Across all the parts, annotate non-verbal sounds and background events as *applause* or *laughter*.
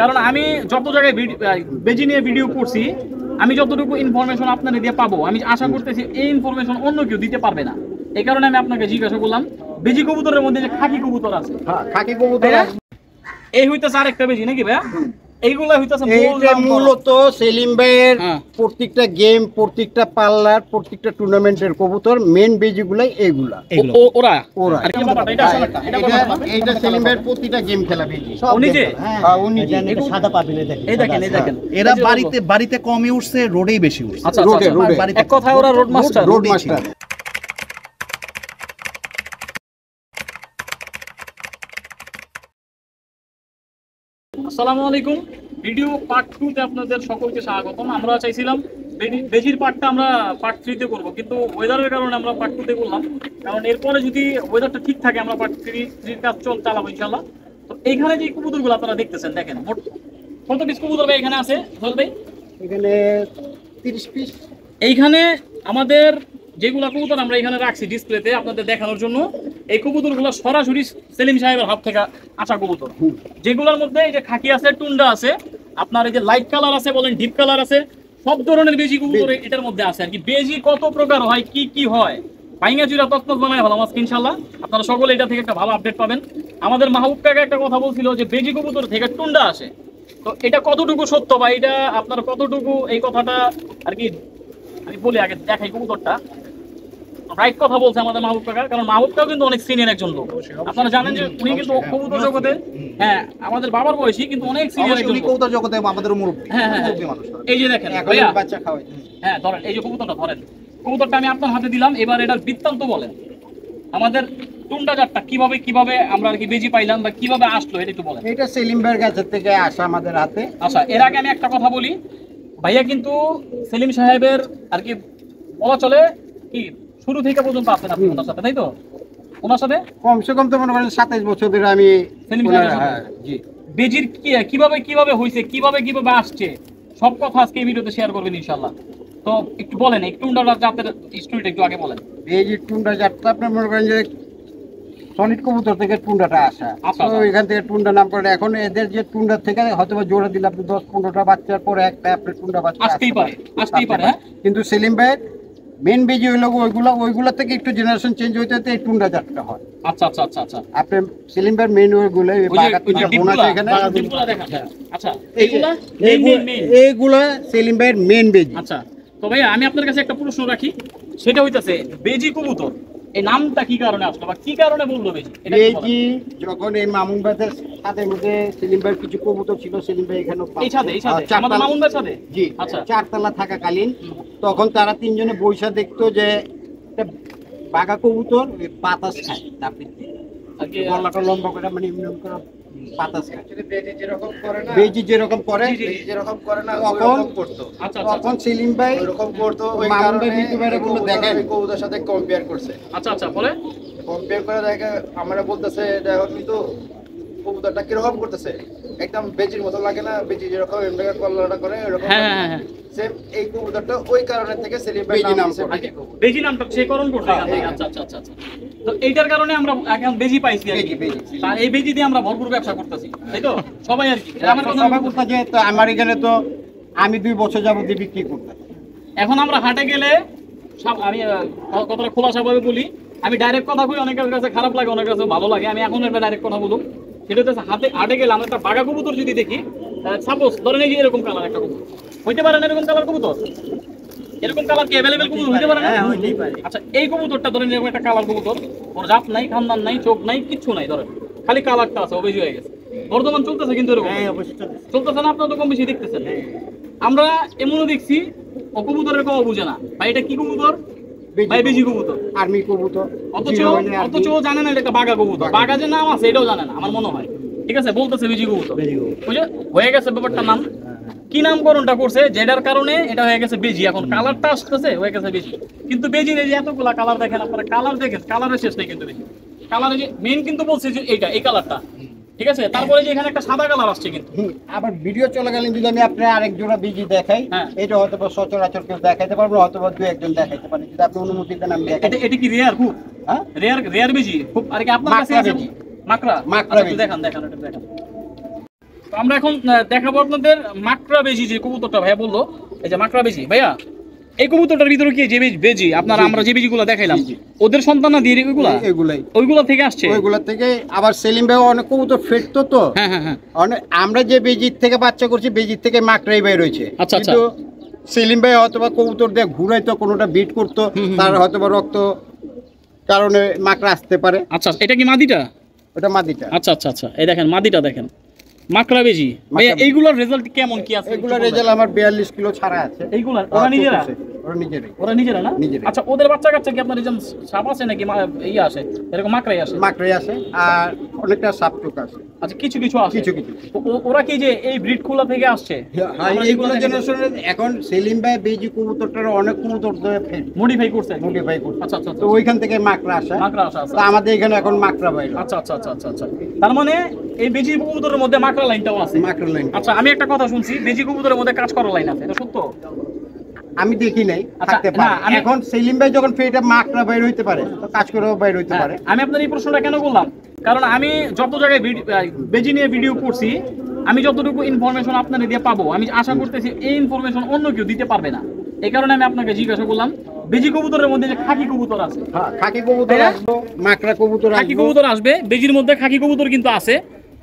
কারণ আমি যত জায়গায় বেজি নিয়ে ভিডিও করছি আমি যতটুকু ইনফরমেশন আপনারা দিয়ে পাবো আমি আশা করতেছি এই ইনফরমেশন অন্য কেউ দিতে পারবে না। এই কারণে আমি আপনাকে জিজ্ঞাসা করলাম বেজি কবুতরের মধ্যে যে খাকি কবুতর আছে? হ্যাঁ খাকি কবুতর ভাইয়া, এই হইতেছে আরেকটা বেজি নাকি ভাইয়া? এইগুলা হইতেছে এইটা মূলত সেলিম ভাইয়ের হ্যাঁ। প্রত্যেকটা গেম প্রত্যেকটা পার্লার প্রত্যেকটা টুর্নামেন্টের কবুতর মেন বেজিগুলাই এইগুলা। ও- ও- ওরা? ওরা। আর কি ব্যাপারটা? এটা? আসলে- এটা এটা ব্যাপারটা না? এইটা সেলিম ভাইয়ের প্রতিটা গেম খেলা বেজি। ও নিজে? হ্যাঁ। উনি সাদা পাবিলে এই দেখেন এই দেখেন এরা বাড়িতে বাড়িতে কমই উঠছে রোডেই বেশি উঠছে। আচ্ছা আচ্ছা, রোডে, আচ্ছা রোডে। এক কথায় ওরা রোড মাস্টার রোড মাস্টার আসসালামু আলাইকুম। ভিডিও পার্ট টু তে আপনাদের সকলকে স্বাগতম। আমরা চাইছিলাম বেজি- বেজির পার্টটা আমরা পার্ট থ্রিতে করব কিন্তু ওয়েদারের কারণে আমরা পার্ট টুতে করলাম। কারণ এরপরে যদি ওয়েদারটা ঠিক থাকে আমরা পার্ট থ্রি থ্রির কাজ চল চালাবো ইনশাল্লাহ তো এইখানে যে কবুতরগুলো আপনারা দেখতেছেন দেখেন মোট কত পিস কবুতর ভাই এখানে আছে? ভাই। এখানে তিরিশ পিস এইখানে আমাদের যেগুলা কবুতর আমরা এখানে রাখছি ডিসপ্লেতে আপনাদের দেখানোর জন্য। এই কবুতরগুলো সরাসরি সেলিম সাহেবের হাত থেকে আসা কবুতর। যেগুলোর মধ্যে এই যে খাকি আছে, টুন্ডা আছে, আপনার এই যে লাইট কালার আছে বলেন ডিপ কালার আছে, সব ধরনের বেজি কবুতর এটার মধ্যে আছে আর কি। বেজি কত প্রকার হয়, কি কি হয়? বাইঙ্গা চুরা তত্ত্ব বানায় ভালো আজকে ইনশাল্লাহ আপনারা সকলে এটা থেকে একটা ভালো আপডেট পাবেন। আমাদের মাহবুব কাকা একটা কথা বলছিল যে বেজি কবুতর থেকে টুন্ডা আসে। তো এটা কতটুকু সত্য বা এটা আপনার কতটুকু এই কথাটা আর কি আমি বলি আগে দেখাই কবুতরটা। রাইট কথা বলছে আমাদের মাহবুব কাকা কারণ মাহবুব কাকা কিন্তু অনেক সিনিয়র একজন লোক। আপনারা জানেন যে উনি কিন্তু কবুতর জগতে হ্যাঁ আমাদের বাবার বয়সী কিন্তু অনেক সিনিয়র একজন। কৌতার জগতে আমাদের মুরব্বী হ্যাঁ হ্যাঁ মানুষ। এই যে দেখেন বাচ্চা খাওয়াই। হ্যাঁ ধরেন এই যে কবুতরটা ধরেন। কবুতরটা আমি আপনার হাতে দিলাম এবার এটার বৃত্তান্ত বলেন। আমাদের টুন্ডা জাতটা কীভাবে কীভাবে আমরা আর কি বেজি পাইলাম বা কীভাবে আসলো এটা একটু বলেন। এটা সেলিম ভাইয়ের কাছে থেকে আসা আমাদের হাতে। আচ্ছা এর আগে আমি একটা কথা বলি। ভাইয়া কিন্তু সেলিম সাহেবের আর কি বলা চলে কি শুরু থেকে পর্যন্ত আছেন আপনি ওনার সাথে তাই তো? ওনার সাথে? কমসে কম তো মনে করেন সাতাইশ বছর ধরে আমি? হ্যাঁ, জি। বেজির কি কীভাবে কীভাবে হয়েছে কীভাবে কীভাবে আসছে? সব কথা আজকে এই ভিডিওতে শেয়ার করবেন ইনশাল্লাহ তো একটু বলেন একটু উন্ডার জাতের স্টোরিটা একটু আগে বলেন। এই যে টুন্ডা যাত্রা আপনার মনে করেন যে সনিট কবুতর থেকে টুন্ডাটা আসা। আচ্ছা, তো আচ্ছা। এখান থেকে টুন্ডা নাম করে এখন এদের যে টুন্ডার থেকে হয়তো বা জোড়া দিলে আপনি দশ পনেরোটা বাচ্চার পরে একটা আপনার টুন্ডা বাচ্চা আসতেই পারে, আসতেই পারে, হ্যাঁ? কিন্তু সেলিম ভাইয়ের মেন বেজি হইল ওইগুলো ওইগুলো থেকে একটু জেনারেশন চেঞ্জ হইতে হইতে এই টুন্ডা জাতটা হয়। আচ্ছা আচ্ছা আচ্ছা আচ্ছা। আপনি সিলিন্ডার মেন ওইগুলো এখানে আচ্ছা এইগুলা মেন মেইন এইগুলা সিলিন্ডার মেন বেজি আচ্ছা তো ভাই আমি আপনার কাছে একটা প্রশ্ন রাখি। সেটা হইতাছে বেজি কবুতর। এই নামটা কি কারণে আসলো বা কি কারণে বলল বেশি? এই কি যখন এই মামুন ভাইদের সাথে মধ্যে সেলিম ভাই কিছু কবুতর ছিল সেলিম ভাই এখানে এই সাথে এই সাথে চারতলা- আমাদের মামুন ভাইয়ের সাথে জি আচ্ছা। চারতলা থাকাকালীন তখন তারা তিনজনে বৈশা দেখতো যে একটা বাঘা কবুতর বাতাস খায় তাপিত গলাটা লম্বা করে মানে করে বাতাস বেজি যেরকম করে যেরকম করে জি, জি, জি। যেরকম করে না তখন- করতো। আচ্ছা আচ্ছা। তখন সেলিম ভাই ওরকম করতো ওই কারণে ভাই মিতু ভাইয়ের বলল, দেখেন। কবুতার সাথে কম্পেয়ার করছে। আচ্ছা আচ্ছা বলে কম্পেয়ার করে দেখে আমরা বলতেছে দেখো কিন্তু কবুতরটা কীরকম করতেছে? একদম বেজির মতো লাগে না বেজি যেরকম এমনি কল্লাটা করে এরকম হ্যাঁ হ্যাঁ হ্যাঁ। সেম এই কবুতরটা ওই কারণে থেকে সেলিব্রেট বেজি নাম। বেজি। নামটা সে করণ আচ্ছা আচ্ছা আচ্ছা আচ্ছা। তো এইটার কারণে আমরা এখন বেজি পাইছি আর। আর এই বেজি দিয়ে আমরা ভরপুর ব্যবসা করতেছি তাই তো? সবাই আর কি। আমার কথা যে আমার এখানে তো আমি দুই বছর যাবত বিক্রি করতাম এখন আমরা হাটে গেলে সব আমি কথাটা খোলাসাভাবে বলি আমি ডাইরেক্ট কথা বলি অনেকের কাছে খারাপ লাগে অনেকের কাছে ভালো লাগে আমি এখন একটা ডাইরেক্ট কথা বলুন সেটা হচ্ছে হাতে হাটে গেলে আমরা একটা বাঘা কবুতর যদি দেখি সাপোজ ধরেন এই যে এরকম কালার একটা কবুতর। হইতে পারে না এরকম কালার কবুতর? এরকম কালার কি অ্যাভেলেবেল কবুতর হইতে পারে না? আচ্ছা এই কবুতরটা ধরেন এরকম একটা কালার কবুতর ওর জাত নাই খানদান নাই চোখ নাই কিচ্ছু নাই ধরেন। খালি কালারটা আছে অবেজি হয়ে গেছে। বর্তমান চলতেছে কিন্তু এরকম? চলতেছে। না? আপনার তো কম বেশি দেখতেছেন। আমরা এমনও দেখছি ও কবুতরের কথা বুঝে না। ভাই এটা কি কবুতর? ভাই বেজি কবুতর। আর্মি কবুতর। অথচ army। অথচ ও জানে না এটা একটা বাঘা কবুতর। বাঘা। যে নাম আছে এটাও জানে না আমার মনে হয়। ঠিক আছে? বলতেছে বেজি কবুতর। বুঝে হয়ে গেছে ব্যাপারটার নাম। কি নামকরণটা করছে? যেটার কারণে এটা হয়ে গেছে বেজি। এখন কালারটা আসতেছে হয়ে গেছে বেজি। কিন্তু বেজির এই যে এতগুলা কালার দেখেন আপনারা। কালার দেখেন কালারের শেষ নেই কিন্তু বেশি কালারে যে মেইন কিন্তু বলছে যে এইটা এই কালারটা। ঠিক আছে? তারপরে যে এখানে একটা সাদা কালার আসছে কিন্তু। আবার ভিডিও চলাকালীন যদি আমি আপনার আরেক জোড়া বিজি দেখাই হ্যাঁ। এটা হয়তো বা সচরাচর কেউ দেখাইতে পারব হয়তো বা দু একজন দেখাইতে পারে। যদি আপনি অনুমতি দেন আমি দেখাই। এটা কি রেয়ার খুব হ্যাঁ? রেয়ার রেয়ার বেজি? খুব আর কি আপনার কাছে মাকড়া আছে বেজি। মাকড়া? মাকড়া আচ্ছা, দেখান। তো আমরা এখন দেখাবো আপনাদের মাকড়া বেজি যে কবুতরটা ভাইয়া বলল। এই যে মাকড়া বেজি ভাইয়া এই কবুতরটার ভিতরে কি যে বেজি- বেজি? আপনারা আমরা যে বেজিগুলো দেখাইলাম জি, জি। ওদের সন্তান না দিয়ে ওইগুলা এগুলাই। ওইগুলা থেকে আসছে? ওইগুলা থেকে আবার সেলিম ভাই অনেক কবুতর ফেটতো তো। হ্যাঁ হ্যাঁ হ্যাঁ। অনেক আমরা যে বেজির থেকে বাচ্চা করছি বেজির থেকে মাকড়াই বের হয়েছে। আচ্ছা, আচ্ছা। সেলিম ভাই হয়তো বা কবুতর দিয়ে ঘুরাইতো কোনোটা বিট করতো তার হয়তো বা রক্ত কারণে মাকড়া আসতে পারে। আচ্ছা এটা কি মাদিটা? ওটা মাদিটা। আচ্ছা আচ্ছা আচ্ছা। এই দেখেন মাদিটা দেখেন। মাকড়া বেজি। ভাইয়া এইগুলোর রেজাল্ট কেমন কি আছে? এগুলোর রেজাল্ট আমার বিয়াল্লিশ কিলো ছাড়া আছে। এইগুলোর? ওরা নিজেরা? ওরা নিজেরাই। ওরা নিজেরা না? আচ্ছা ওদের বাচ্চা কাচ্চা কি আপনার এরকম সাপ আছে নাকি ইয়া আসে? এরকম মাকড়াই আসে? মাকড়াই আছে আর অনেকটা আছে আচ্ছা কিছু কিছু আসে কিছু কিছু। ওরা কি যে এই ব্রিড খোলা থেকে আসছে? আমরা এইগুলো যেগুলো জেনারেশনে এখন সেলিম ভাই বেজি কবুতরটার অনেক কবুতর মডিফাই করছে। মডিফাই করছে। আচ্ছা আচ্ছা তো ওইখান থেকে মাকড়া আসে। মাকড়া আসা আছে তো আমাদের এখানে এখন মাকড়া বাইরে আচ্ছা আচ্ছা আচ্ছা আচ্ছা আচ্ছা। তার মানে এই বেজি কবুতরের মধ্যে মাকড়া লাইনটাও আছে। মাকড়া লাইন আচ্ছা আমি একটা কথা শুনছি। বেজি কবুতরের মধ্যে কাজ করার লাইন আছে এটা সত্য? আমি দেখি নাই আচ্ছা, থাকতে পারে। এখন সেলিম ভাই যখন ফেটা মাকড়া বাইর হইতে পারে কাজ করেও বাইর হইতে হ্যাঁ, পারে। আমি আপনার এই প্রশ্নটা কেন করলাম? কারণ আমি যত জায়গায় বেজি নিয়ে ভিডিও করছি আমি যতটুকু ইনফরমেশন আপনাদের দিয়ে পাবো আমি আশা করতেছি এই ইনফরমেশন অন্য কেউ দিতে পারবে না। এই কারণে আমি আপনাকে জিজ্ঞাসা করলাম বেজি কবুতরের মধ্যে যে খাকি কবুতর আছে। হ্যাঁ, খাকি কবুতর আসবে মাকড়া কবুতর খাকি কবুতর আসবে বেজির মধ্যে খাকি কবুতর কিন্তু আছে।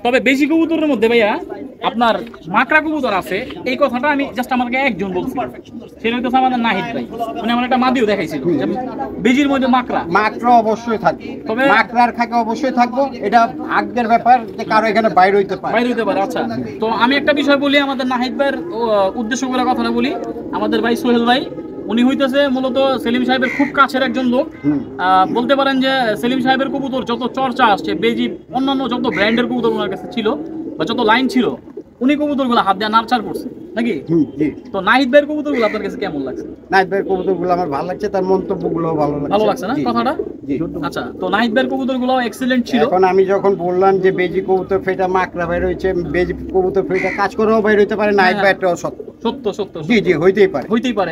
তবে বেজি কবুতরের মধ্যে ভাইয়া আপনার মাকড়া কবুতর আছে এই কথাটা আমি জাস্ট আমাকে একজন বলছি। সেটা হইতেছে আমাদের নাহিদ ভাই। মানে আমার একটা মাদিও দেখাইছিল। বেজির মধ্যে মাকড়া। মাকড়া অবশ্যই থাকবে। তবে- মাকড়ার খাকি অবশ্যই থাকব। এটা ভাগ্যের ব্যাপার যে কারও এখানে বাইর হইতে পারে। বাইরে হইতে পারে আচ্ছা। তো আমি একটা বিষয় বলি আমাদের নাহিদ ভাইয়ের উদ্দেশ্য করে কথাটা বলি। আমাদের ভাই সোহেল ভাই উনি হইতেছে মূলত সেলিম সাহেবের খুব কাছের একজন লোক। আহ, বলতে পারেন যে সেলিম সাহেবের কবুতর যত চর্চা আসছে বেজি অন্যান্য যত ব্র্যান্ডের কবুতর ওনার কাছে ছিল বা যত লাইন ছিল উনি কবুতরগুলো হাত দিয়ে নার্চার করছে। নাকি? তো নাহিদ ভাইয়ের কবুতরগুলো আপনার কাছে কেমন লাগছে? নাইট ভাইয়ের কবুতরগুলো আমার ভালো লাগছে তার মন্তব্যগুলো ভালো লাগছে। ভালো লাগছে না কথাটা? আচ্ছা তো নাহিদ ভাইয়ের কবুতরগুলো এক্সিলেন্ট ছিল। এখন আমি যখন বললাম যে বেজি কবুতর ফেটা মাকড়া বাইর হয়েছে বেজি কবুতর ফেটা কাজ করেও বাইর হইতে পারে নাইট। সত্য। সত্য সত্য জি জি হইতেই পারে। হইতেই পারে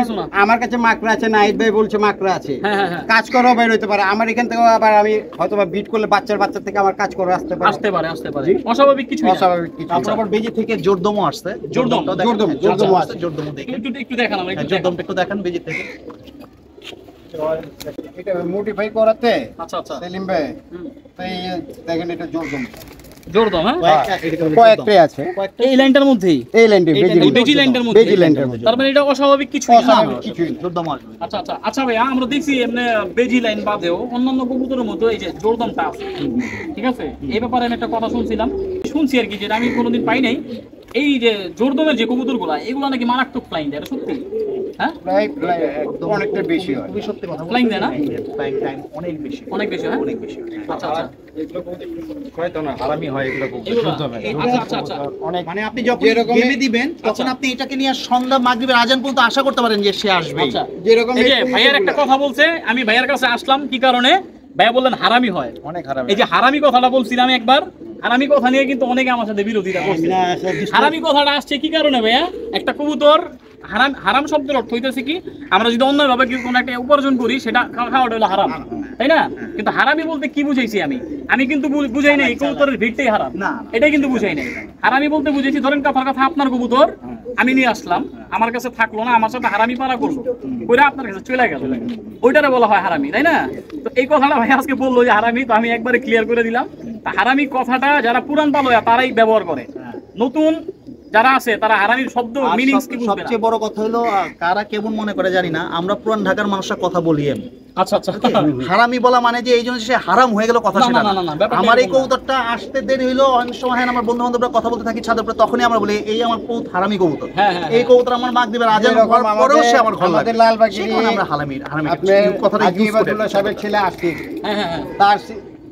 কিছু না। আমার কাছে মাকড়া আছে নাইট ভাই বলছে মাকড়া আছে। হ্যাঁ হ্যাঁ হ্যাঁ। কাজ করেও বাইর হইতে পারে। আমার এখান থেকে আবার আমি হয়তো বিট করলে বাচ্চার বাচ্চা থেকে আমার কাজ করে আসতে পারে। আসতে পারে আসতে পারে। অস্বাভাবিক কিছু অস্বাভাবিক কিছু তারপর আবার বেজি থেকে জোরদমও আসছে। জোরদম। জোরদম, জোরদম জোরদম আছে। আসছে, দেখেন একটু একটু দেখান আমরা একটু জোরদমটা একটু দেখান বেজি থেকে। এটা মোটিফাই করাতে আচ্ছা আচ্ছা। সেলিম ভাই হুম। দেখেন এটা জোরদম। জোরদম হ্যাঁ? কয়েকটা- এদিকে জোরদম। কয়েকটাই আছে। এই লাইনটার মধ্যেই? এই লাইনটা বেজি লাইনটার মধ্যে। বেজি লাইনটার মধ্যে। তার মানে এটা অস্বাভাবিক কিছু। আসবে আচ্ছা আচ্ছা আচ্ছা ভাইয়া আমরা দেখছি এমনি বেজি লাইন বাদেও অন্যান্য কবুতরের মতো এই যে জোরদমটা আছে। ঠিক আছে? এই ব্যাপারে আমি একটা কথা শুনছিলাম। শুনছি আর কি যেটা আমি কোনোদিন পাই নাই। এই যে জোরদমের যে কবুতরগুলা এগুলো নাকি মারাত্মক ফ্লাইং দেয় সত্যি? হ্যাঁ? প্রায় প্রায় একদম অনেকটা বেশি হয়। খুবই সত্যি কথা Flying দেয় না? টাইম টাইম অনেক বেশি। অনেক বেশি হ্যাঁ? অনেক বেশি। আচ্ছা আচ্ছা। হয়তো না হারামি হয় এগুলো এগুলো আচ্ছা আচ্ছা আচ্ছা। অনেক মানে আপনি যখন যেরকম- গেমে দিবেন তখন আচ্ছা। আপনি এটাকে নিয়ে সন্ধ্যা মাগরিবের আজান পর্যন্ত আশা করতে পারেন যে সে আসবে আচ্ছা। যেরকম এই যে ভাইয়ার একটা কথা বলছে আমি ভাইয়ার কাছে আসলাম কি কারণে? ভাইয়া বললেন হারামি হয়। অনেক হারামি এই যে হারামি কথাটা বলছিলাম একবার হারামি কথা নিয়ে কিন্তু অনেকে আমার সাথে বিরোধিতা করছে। হারামি কথাটা আসছে কি কারণে ভাইয়া? একটা কবুতর হারাম হারাম শব্দের অর্থ হইতেছে কি আমরা যদি অন্য ভাবে কি কোনো একটা উপার্জন করি সেটা খাওয়াটা হলো হারাম তাই না? কিন্তু হারামি বলতে কি বুঝাইছি আমি? আমি কিন্তু বুঝাই নাই কবুতরের ভিড়টাই হারাম। এটাই কিন্তু বুঝাই নাই। হারামি বলতে বুঝেছি ধরেন কথার কথা আপনার কবুতর আমি নিয়ে আসলাম আমার কাছে থাকল না আমার সাথে হারামি পাড়া করল ওইটা আপনার কাছে চলে গেল। ওইটারে বলা হয় হারামি তাই না? তো এই কথাটা ভাই আজকে বলল যে হারামি তো আমি একবারে ক্লিয়ার করে দিলাম। হারামি কথাটা যারা পুরান পালোয়া তারাই ব্যবহার করে। নতুন যারা আছে তারা হারামির শব্দ মিনিংস কি বুঝবে সবচেয়ে বড় কথা হলো কারা কেমন মনে করে জানি না আমরা পুরান ঢাকার মানুষরা কথা বলি এমনি। আচ্ছা আচ্ছা। হারামি বলা মানে যে এই জন্য সে হারাম হয়ে গেল কথা না, সেটা আমার এই কবুতরটা আসতে দেরি হইল অনেক সময় হয় আমার বন্ধু বান্ধবরা কথা বলতে থাকি ছাদের উপরে তখনই আমরা বলি এই আমার বহুত হারামি কবুতর। হ্যাঁ, হ্যাঁ, এই কবুতর আমার মাগ দিবের আজান হওয়ার পরেও সে আমার ঘর লাগে আমাদের লালবাগিরি- সেই আমরা হারামি হারামি আপনি কথাটা ইউজ করে সাহেবের ছেলে হ্যাঁ হ্যাঁ হ্যাঁ। তার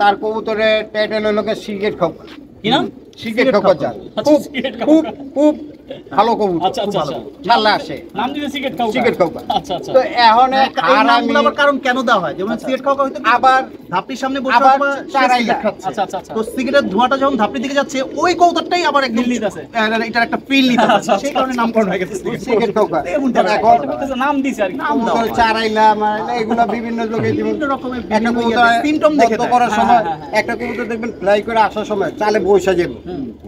তার কবুতরের টাইটেল হলো সিগারেট খোক কি নাম? সিগারেট আচ্ছা, খুব খোকা। খুব খুব ভালো কবুতর আচ্ছা আচ্ছা আচ্ছা। আসে। নাম দিতে সিগারেট খাও সিগারেট। আচ্ছা আচ্ছা। তো এখন এই নামগুলো আবার কারণ কেন দেওয়া হয়? যেমন সিগারেট খাওয়া হয়তো আবার সামনে বসে আবার অথবা চারাই খাচ্ছে। আচ্ছা আচ্ছা আচ্ছা। তো সিগারেটের ধোঁয়াটা যখন দিকে যাচ্ছে ওই কৌতারটাই আবার একদম এটার একটা ফিল নিতে আচ্ছা, আচ্ছা, সেই কারণে নামকরণ হয়ে গেছে। সিগারেট এখন নাম দিছে আর নাম। চারাইলাম আর এগুলো বিভিন্ন লোকে বিভিন্ন রকমের একটা কবুতর দেখে করার হ্যাঁ, সময় হ্যাঁ, হ্যাঁ। একটা কবুতর দেখবেন ফ্লাই করে আসার সময় চালে বসে যাবে।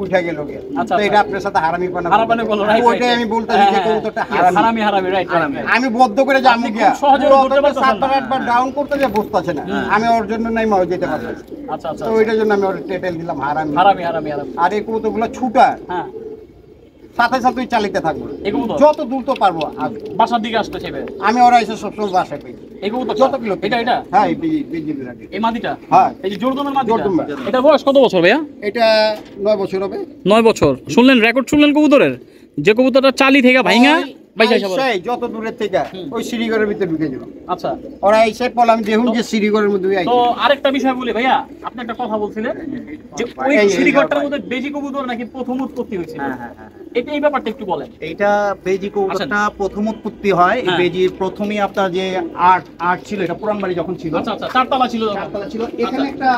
উঠে গেল। আচ্ছা, তো এটা আচ্ছা। আপনার সাথে হারামি পানা হারাবানে বলো রাইট ওইটাই আমি বলতেছি যে কবুতরটা হারামি। হারামি হারামি রাইট হারামি আমি বদ্ধ করে যাব গিয়া সহজে পুরো ধরতে সাতবার না। আটবার ডাউন করতে যে বসতেছে না। আমি ওর জন্য নাই যেতে পারতেছি আচ্ছা আচ্ছা তো ওইটার জন্য আমি ওর দিলাম হারামি। হারামি হারামি হারামি। আর এই কবুতরগুলো ছুটা। হ্যাঁ। সাথে সাথে চালিতে থাকব। যত দূর তো পারব বাসার দিকে আসতে চাইবে? আমি ওরা এসে সবসময় বাসায় পাই এই কবুতর কিলো? এটা এটা? হ্যাঁ এই মাদিটা? হ্যাঁ। এই যে জোরদমের মাদিটা? এটা বয়স কত বছর ভাইয়া? এটা নয় বছর হবে। নয় বছর। শুনলেন রেকর্ড শুনলেন কবুতরের? যে কবুতরটা চালি থেকে আইসাই যত দূরের থেকে ওই সিঁড়িঘরের ভিতরে ঢুকে যাব। আচ্ছা। ওরা এসে পল দেখুন যে সিঁড়িঘরের মধ্যে তো আরেকটা বিষয় বলি ভাইয়া আপনি একটা কথা বলছিলেন যে ওই এই, এই, সিঁড়িঘরটার এই, মধ্যে বেজি কবুতর নাকি প্রথম উৎপত্তি হয়েছিল? হ্যাঁ, হ্যাঁ, হ্যাঁ। এটা এই ব্যাপারটা একটু বলেন। এইটা বেজি কৌটাটা প্রথম উৎপত্তি হয়। এই প্রথমেই আপনার যে আর্ট আর্ট ছিল এটা পুরান বাড়ি যখন ছিল। আচ্ছা আচ্ছা চারতলা ছিল চারতলা ছিল। এখানে একটা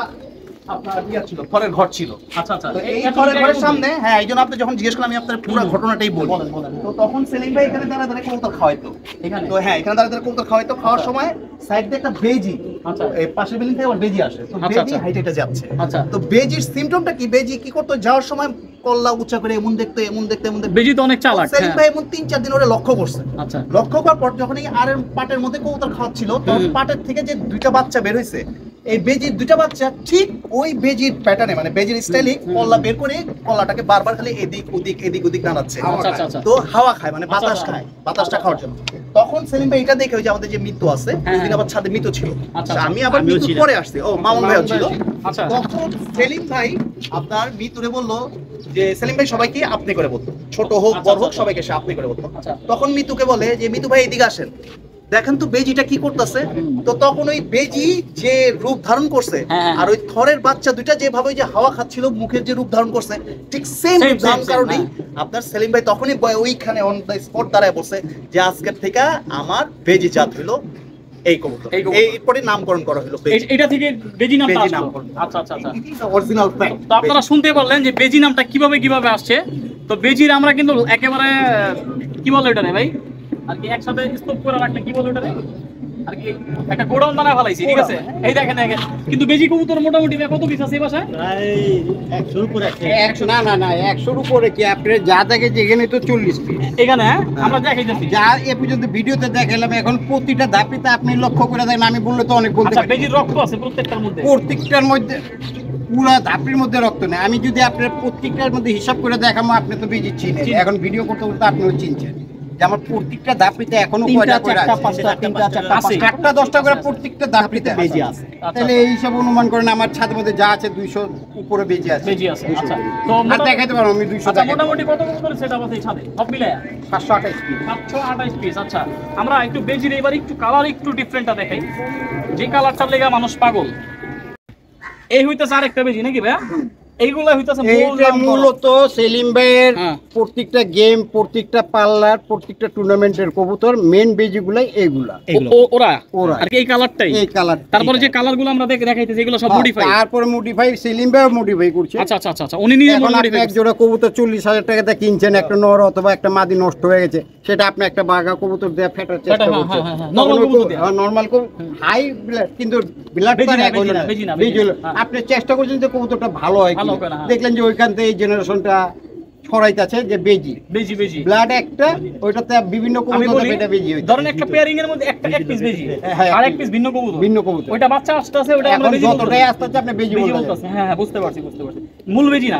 আপনার ইয়া ছিল ঘরের ঘর ছিল। আচ্ছা আচ্ছা। এই এত ঘরের জায়গা ঘরের কোথায়? সামনে হ্যাঁ এই জন্য আপনি যখন জিজ্ঞেস করলাম আমি আপনার পুরো ঘটনাটাই বলি। বলেন, বলেন। তো তখন সেলিম ভাই এখানে দাঁড়া দাঁড়া কবুতর খাওয়াইতো। এখানে? তো হ্যাঁ এখানে দাঁড়া দাঁড়া কবুতর খাওয়াইতো। খাওয়ার সময় সাইড দিয়ে একটা বেজি আচ্ছা। এই পাশের বিল্ডিং থেকে আবার বেজি আসে। তো আচ্ছা, বেজি আচ্ছা। হাইটে হেঁটে যাচ্ছে। আচ্ছা। তো বেজির সিমটমটা কি? বেজি কি করতো? যাওয়ার সময় কল্লা উচ্চা করে এমন দেখতে এমন দেখতে এমন দেখতে। বেজি তো অনেক চালাক সেলিম হ্যাঁ। ভাই এমন তিন চার দিন ওরে লক্ষ্য করছে। আচ্ছা। লক্ষ্য করার পর যখন এই আরের পাটের মধ্যে কবুতর খাওয়াচ্ছিল তখন পাটের থেকে যে দুইটা বাচ্চা বের হয়েছে এই বেজির দুইটা বাচ্চা ঠিক ওই বেজির প্যাটার্নে মানে বেজির স্টাইলে কল্লা বের করে কল্লাটাকে বারবার খালি এদিক ওদিক এদিক ওদিক নাড়াচ্ছে আচ্ছা আচ্ছা আচ্ছা। তো হাওয়া খায় মানে বাতাস। খায় বাতাসটা খাওয়ার জন্য। তখন সেলিম ভাই এটা দেখে ওই যে আমাদের যে মৃত্যু আছে হ্যাঁ, ওইদিন আবার ছাদে মৃত্যু ছিল। আমি আবার মৃত্যু পরে আসছি। ও মামুন ভাই ছিল। আচ্ছা। তখন সেলিম ভাই আপনার মৃত্যুরে বলল যে সেলিম ভাই সবাইকে আপনি করে বলতো। ছোট হোক বড় হোক। সবাইকে সে আপনি করে বলতো। তখন মিতুকে বলে যে মিতু ভাই এদিকে আসেন। দেখেন তো বেজিটা কি করতেছে তো তখন ওই বেজি যে রূপ ধারণ করছে হ্যাঁ, হ্যাঁ। আর ওই থরের বাচ্চা দুইটা যেভাবে যে হাওয়া খাচ্ছিল মুখের যে রূপ ধারণ করছে ঠিক সেম same, কারণেই হ্যাঁ। আপনার সেলিম ভাই তখনই ওইখানে অন দ্য স্পট দাঁড়ায় বসে যে আজকের থেকে আমার বেজি জাত হইল এই কবুতর এই। নামকরণ করা হলো এটা থেকে বেজি নামটা নামকরণ। আচ্ছা আচ্ছা আচ্ছা অরিজিনাল ফ্যাক্ট তো আপনারা শুনতে পারলেন যে বেজি নামটা কীভাবে কীভাবে আসছে তো বেজির আমরা কিন্তু একেবারে কি বলে এটা রে ভাই আর কি একসাথে স্তূপ করে রাখলে কি বলে ওটা আর কি একটা গোডাউন বানায় ফেলাইছি ঠিক আছে? এই দেখেন দেখেন। কিন্তু বেজি কবুতর মোটামুটি কত পিস আছে এই বাসায়? একশো না না না একশোর উপরে কি আপনার যা দেখে যেখানে তো চল্লিশ পিস। এখানে হ্যাঁ? আমরা দেখাইতেছি। যা এ পর্যন্ত ভিডিওতে দেখালাম এখন প্রতিটা ধাপিতে আপনি লক্ষ্য করে দেখেন আমি বললে তো অনেক বলতে আচ্ছা রক্ত আছে প্রত্যেকটার মধ্যে? প্রত্যেকটার মধ্যে পুরা ধাপির মধ্যে রক্ত নেই। আমি যদি আপনার প্রত্যেকটার মধ্যে হিসাব করে দেখাবো আপনি তো বেজি চিনেন। চিনি। এখন ভিডিও করতে করতে আপনিও চিনছেন। যে আমার প্রত্যেকটা ধাপিতে এখনও তিনটা, কয়টা করে আছে? চারটা, আটটা দশটা করে প্রত্যেকটা ধাপিতে বেজি আছে। আচ্ছা, তাহলে এই সব অনুমান করেন আমার ছাদের মধ্যে যা আছে দুইশো উপরে বেজি আছে। বেজি আছে আচ্ছা। তো আর দেখাইতে পারব আমি দুইশো আচ্ছা মোটামুটি কত কবুতর সেটা আছে এই ছাদে? সব মিলে সাতশো আঠাইশ পিস সাতশো আঠাইশ পিস আচ্ছা। আমরা একটু বেজির এবার একটু কালার একটু ডিফারেন্টটা দেখাই। যে কালারটার লেগে মানুষ পাগল। এই হইতেছে আরেকটা বেজি নাকি ভাইয়া? এইগুলা হইতেছে মূল এইটা নামকরণ। মূলত সেলিম ভাইয়ের হ্যাঁ। প্রত্যেকটা গেম প্রত্যেকটা পার্লার প্রত্যেকটা টুর্নামেন্টের কবুতর মেন বেজিগুলাই এইগুলা। ও- ও- ওরা? ওরা। আর এই কালারটাই এই কালার তারপরে যে কালারগুলো আমরা দেখ- দেখাইতেছি এগুলো সব মডিফাই তারপরে মডিফাই সেলিম ভাইও মডিফাই করছে। আচ্ছা আচ্ছা আচ্ছা আচ্ছা। উনি নিজে মডিফাই এক জোড়া কবুতর চল্লিশ হাজার টাকাতে কিনছেন একটা নর অথবা একটা মাদি নষ্ট হয়ে গেছে সেটা আপনি একটা বাঘা কবুতর দিয়ে ফেটার চেষ্টা হ্যাঁ, করছেন। হ্যাঁ, হ্যাঁ, কবুতর হাই কিন্তু ব্লাড। আপনি চেষ্টা করছেন যে কবুতরটা ভালো হ্যাঁ। দেখলেন। যে ওইখান থেকে এই জেনারেশনটা ছড়াইতেছে যে বেজি বেজি বেজি। ব্লাড একটা ওইটাতে বিভিন্ন কবুতর এটা বেজি হইছে ধরেন একটা পেয়ারিং এর মধ্যে একটা এক পিস বেজি। হ্যাঁ, আর এক পিস ভিন্ন কবুতর। ভিন্ন কবুতর। ওইটা বাচ্চা ওটা আমরা বেজি যতটাই আপনি বেজি বলতেছে। হ্যাঁ হ্যাঁ বুঝতে পারছি বুঝতে পারছি। মূল বেজি না।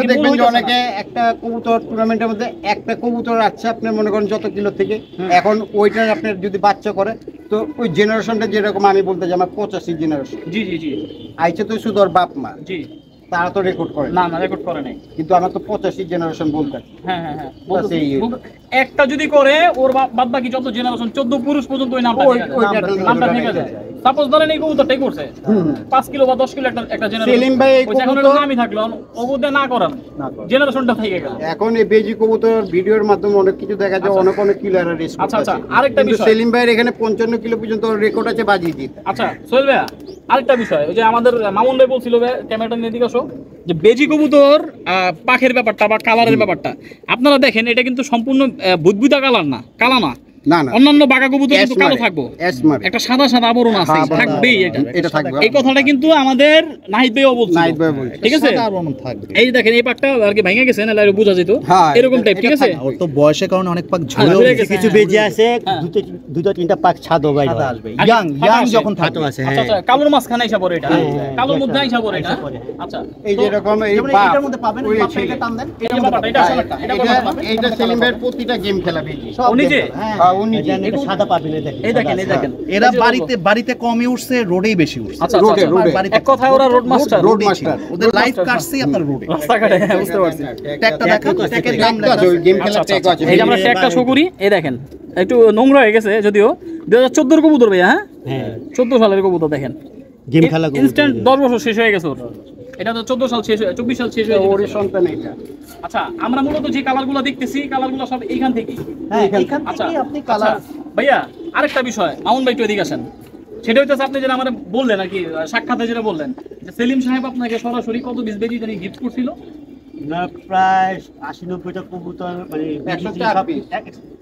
কি দেখবেন যে অনেকে একটা কবুতর টুর্নামেন্টের মধ্যে একটা কবুতর আছে আপনি মনে করেন যত কিলো থেকে। এখন ওইটার আপনার যদি বাচ্চা করে তো ওই জেনারেশনটা যেরকম আমি বলতে চাই আমার পঁচাশি জেনারেশন জি জি জি। আইছে তো শুধু ওর বাপ মা। জি। তারা তো রেকর্ড করে না না রেকর্ড করে নাই। কিন্তু আমার তো পঁচাশি জেনারেশন বলতে হ্যাঁ হ্যাঁ হ্যাঁ। একটা যদি করে ওর বাদ বাকি যত জেনারেশন চোদ্দ পুরুষ পর্যন্ত ওই নামটা নামটা- থেকে যায়। সাপোজ ধরেন এই কবুতরটাই করছে। পাঁচ কিলো বা দশ কিলো একটা একটা সেলিম ভাই, এই জেনারেশন এখন নামই থাকল অবুদে না করান জেনারেশনটা থেকে গেল। এখন এই বেজি কবুতর ভিডিওর মাধ্যমে অনেক কিছু দেখা যায় অনেক অনেক কিলো এরা রেস আচ্ছা, আচ্ছা, আরেকটা বিষয়। সেলিম ভাইয়ের এখানে পঞ্চান্ন কিলো পর্যন্ত রেকর্ড আছে বাজিয়ে দিতে। আচ্ছা সোহেল ভাইয়া আরেকটা বিষয়। ওই যে আমাদের মামুন ভাই বলছিল ভাই, ক্যামেরাটা নিয়ে দিকে আসো যে বেজি কবুতর আহ, পাখের ব্যাপারটা বা কালারের ব্যাপারটা আপনারা দেখেন এটা কিন্তু সম্পূর্ণ বুদবুদা কালার না কালা না। না না। অন্যান্য বাঘা কবুতর কিন্তু কালো থাকব। একটা সাদা সাদা আবরণ আছে থাকবেই এটা। এটা থাকবে। এই কথাটা কিন্তু আমাদের নাহিদ ভাইও বলছিল। নাইট ভাই বলছে ঠিক আছে? আবরণ থাকবে। এই দেখেন এই পাকটা আর কি ভেঙে গেছে না বোঝা যেত। হ্যাঁ, এরকম টাইপ ঠিক আছে? তো বয়সের কারণে অনেক পাক হ্যাঁ, ঝুলেও ঝুলে গেছে। গেছে, কিছু হ্যাঁ, বেজে আছে। দুটো দুটো তিনটা পাক ছাদও বাইরে আসবে। ইয়াং ইয়াং যখন থাকবে। আছে আচ্ছা কালোর মাঝখানে আইসা পড়ে এটা। কালোর মধ্যে আইসা পড়ে এটা। আইসা পড়ে, এই তো- যেরকম এই যেমন এটার মধ্যে পাবেন ওই এটা টান দেন এই যে এটার মধ্যে বাবাটা, এটা পাবেন। আসলে একটা, এটা এটা- বাবাটা পাবেন। এইটা সেলিম ভাইয়ের প্রতিটা গেম খেলা সব নিজে? হ্যাঁ। হ্যাঁ, একটা সাদা পাবেন এই দেখেন এই দেখেন এই সাদা আছে। দেখেন এরা বাড়িতে বাড়িতে কমই উঠছে রোডেই বেশি উঠছে। আচ্ছা রোডে। রোডে। এক কথায় ওরা রোড মাস্টার রোড মাস্টার। ওদের লাইফ কাটছেই আপনার রোডে রাস্তাঘাটে হ্যাঁ, বুঝতে পারছি। ট্যাগটা দেখান ট্যাগের নাম আছে, গেম খেলার ট্যাগ। আছে। এই যে আমরা ট্যাগটা শো করি এই দেখেন একটু নোংরা হয়ে গেছে যদিও। দুই হাজার চোদ্দোর কবুতর ভাইয়া হ্যাঁ? হ্যাঁ। চোদ্দ সালের কবুতর দেখেন। গেম খেলা ইনস্ট্যান্ট দশ বছর শেষ হয়ে গেছে ওর। এটা তো চোদ্দ সাল শেষ হয়ে চব্বিশ সাল শেষ হয়ে ওর সন্তান এটা। আচ্ছা আমরা মূলত যে কালারগুলো দেখতেছি কালারগুলো সব এইখান থেকে হ্যাঁ এইখান আচ্ছা থেকে আপনি আচ্ছা। কালার ভাইয়া আরেকটা বিষয় মামুন ভাই একটু এদিকে আসেন। সেটা হইতেছে আপনি যেটা আমার বললেন আর কি সাক্ষাতে যেটা বললেন যে সেলিম সাহেব আপনাকে সরাসরি কত বিশ বেজি জানি গিফট করছিল? প্রায় আশি নব্বইটা কবুতর মানে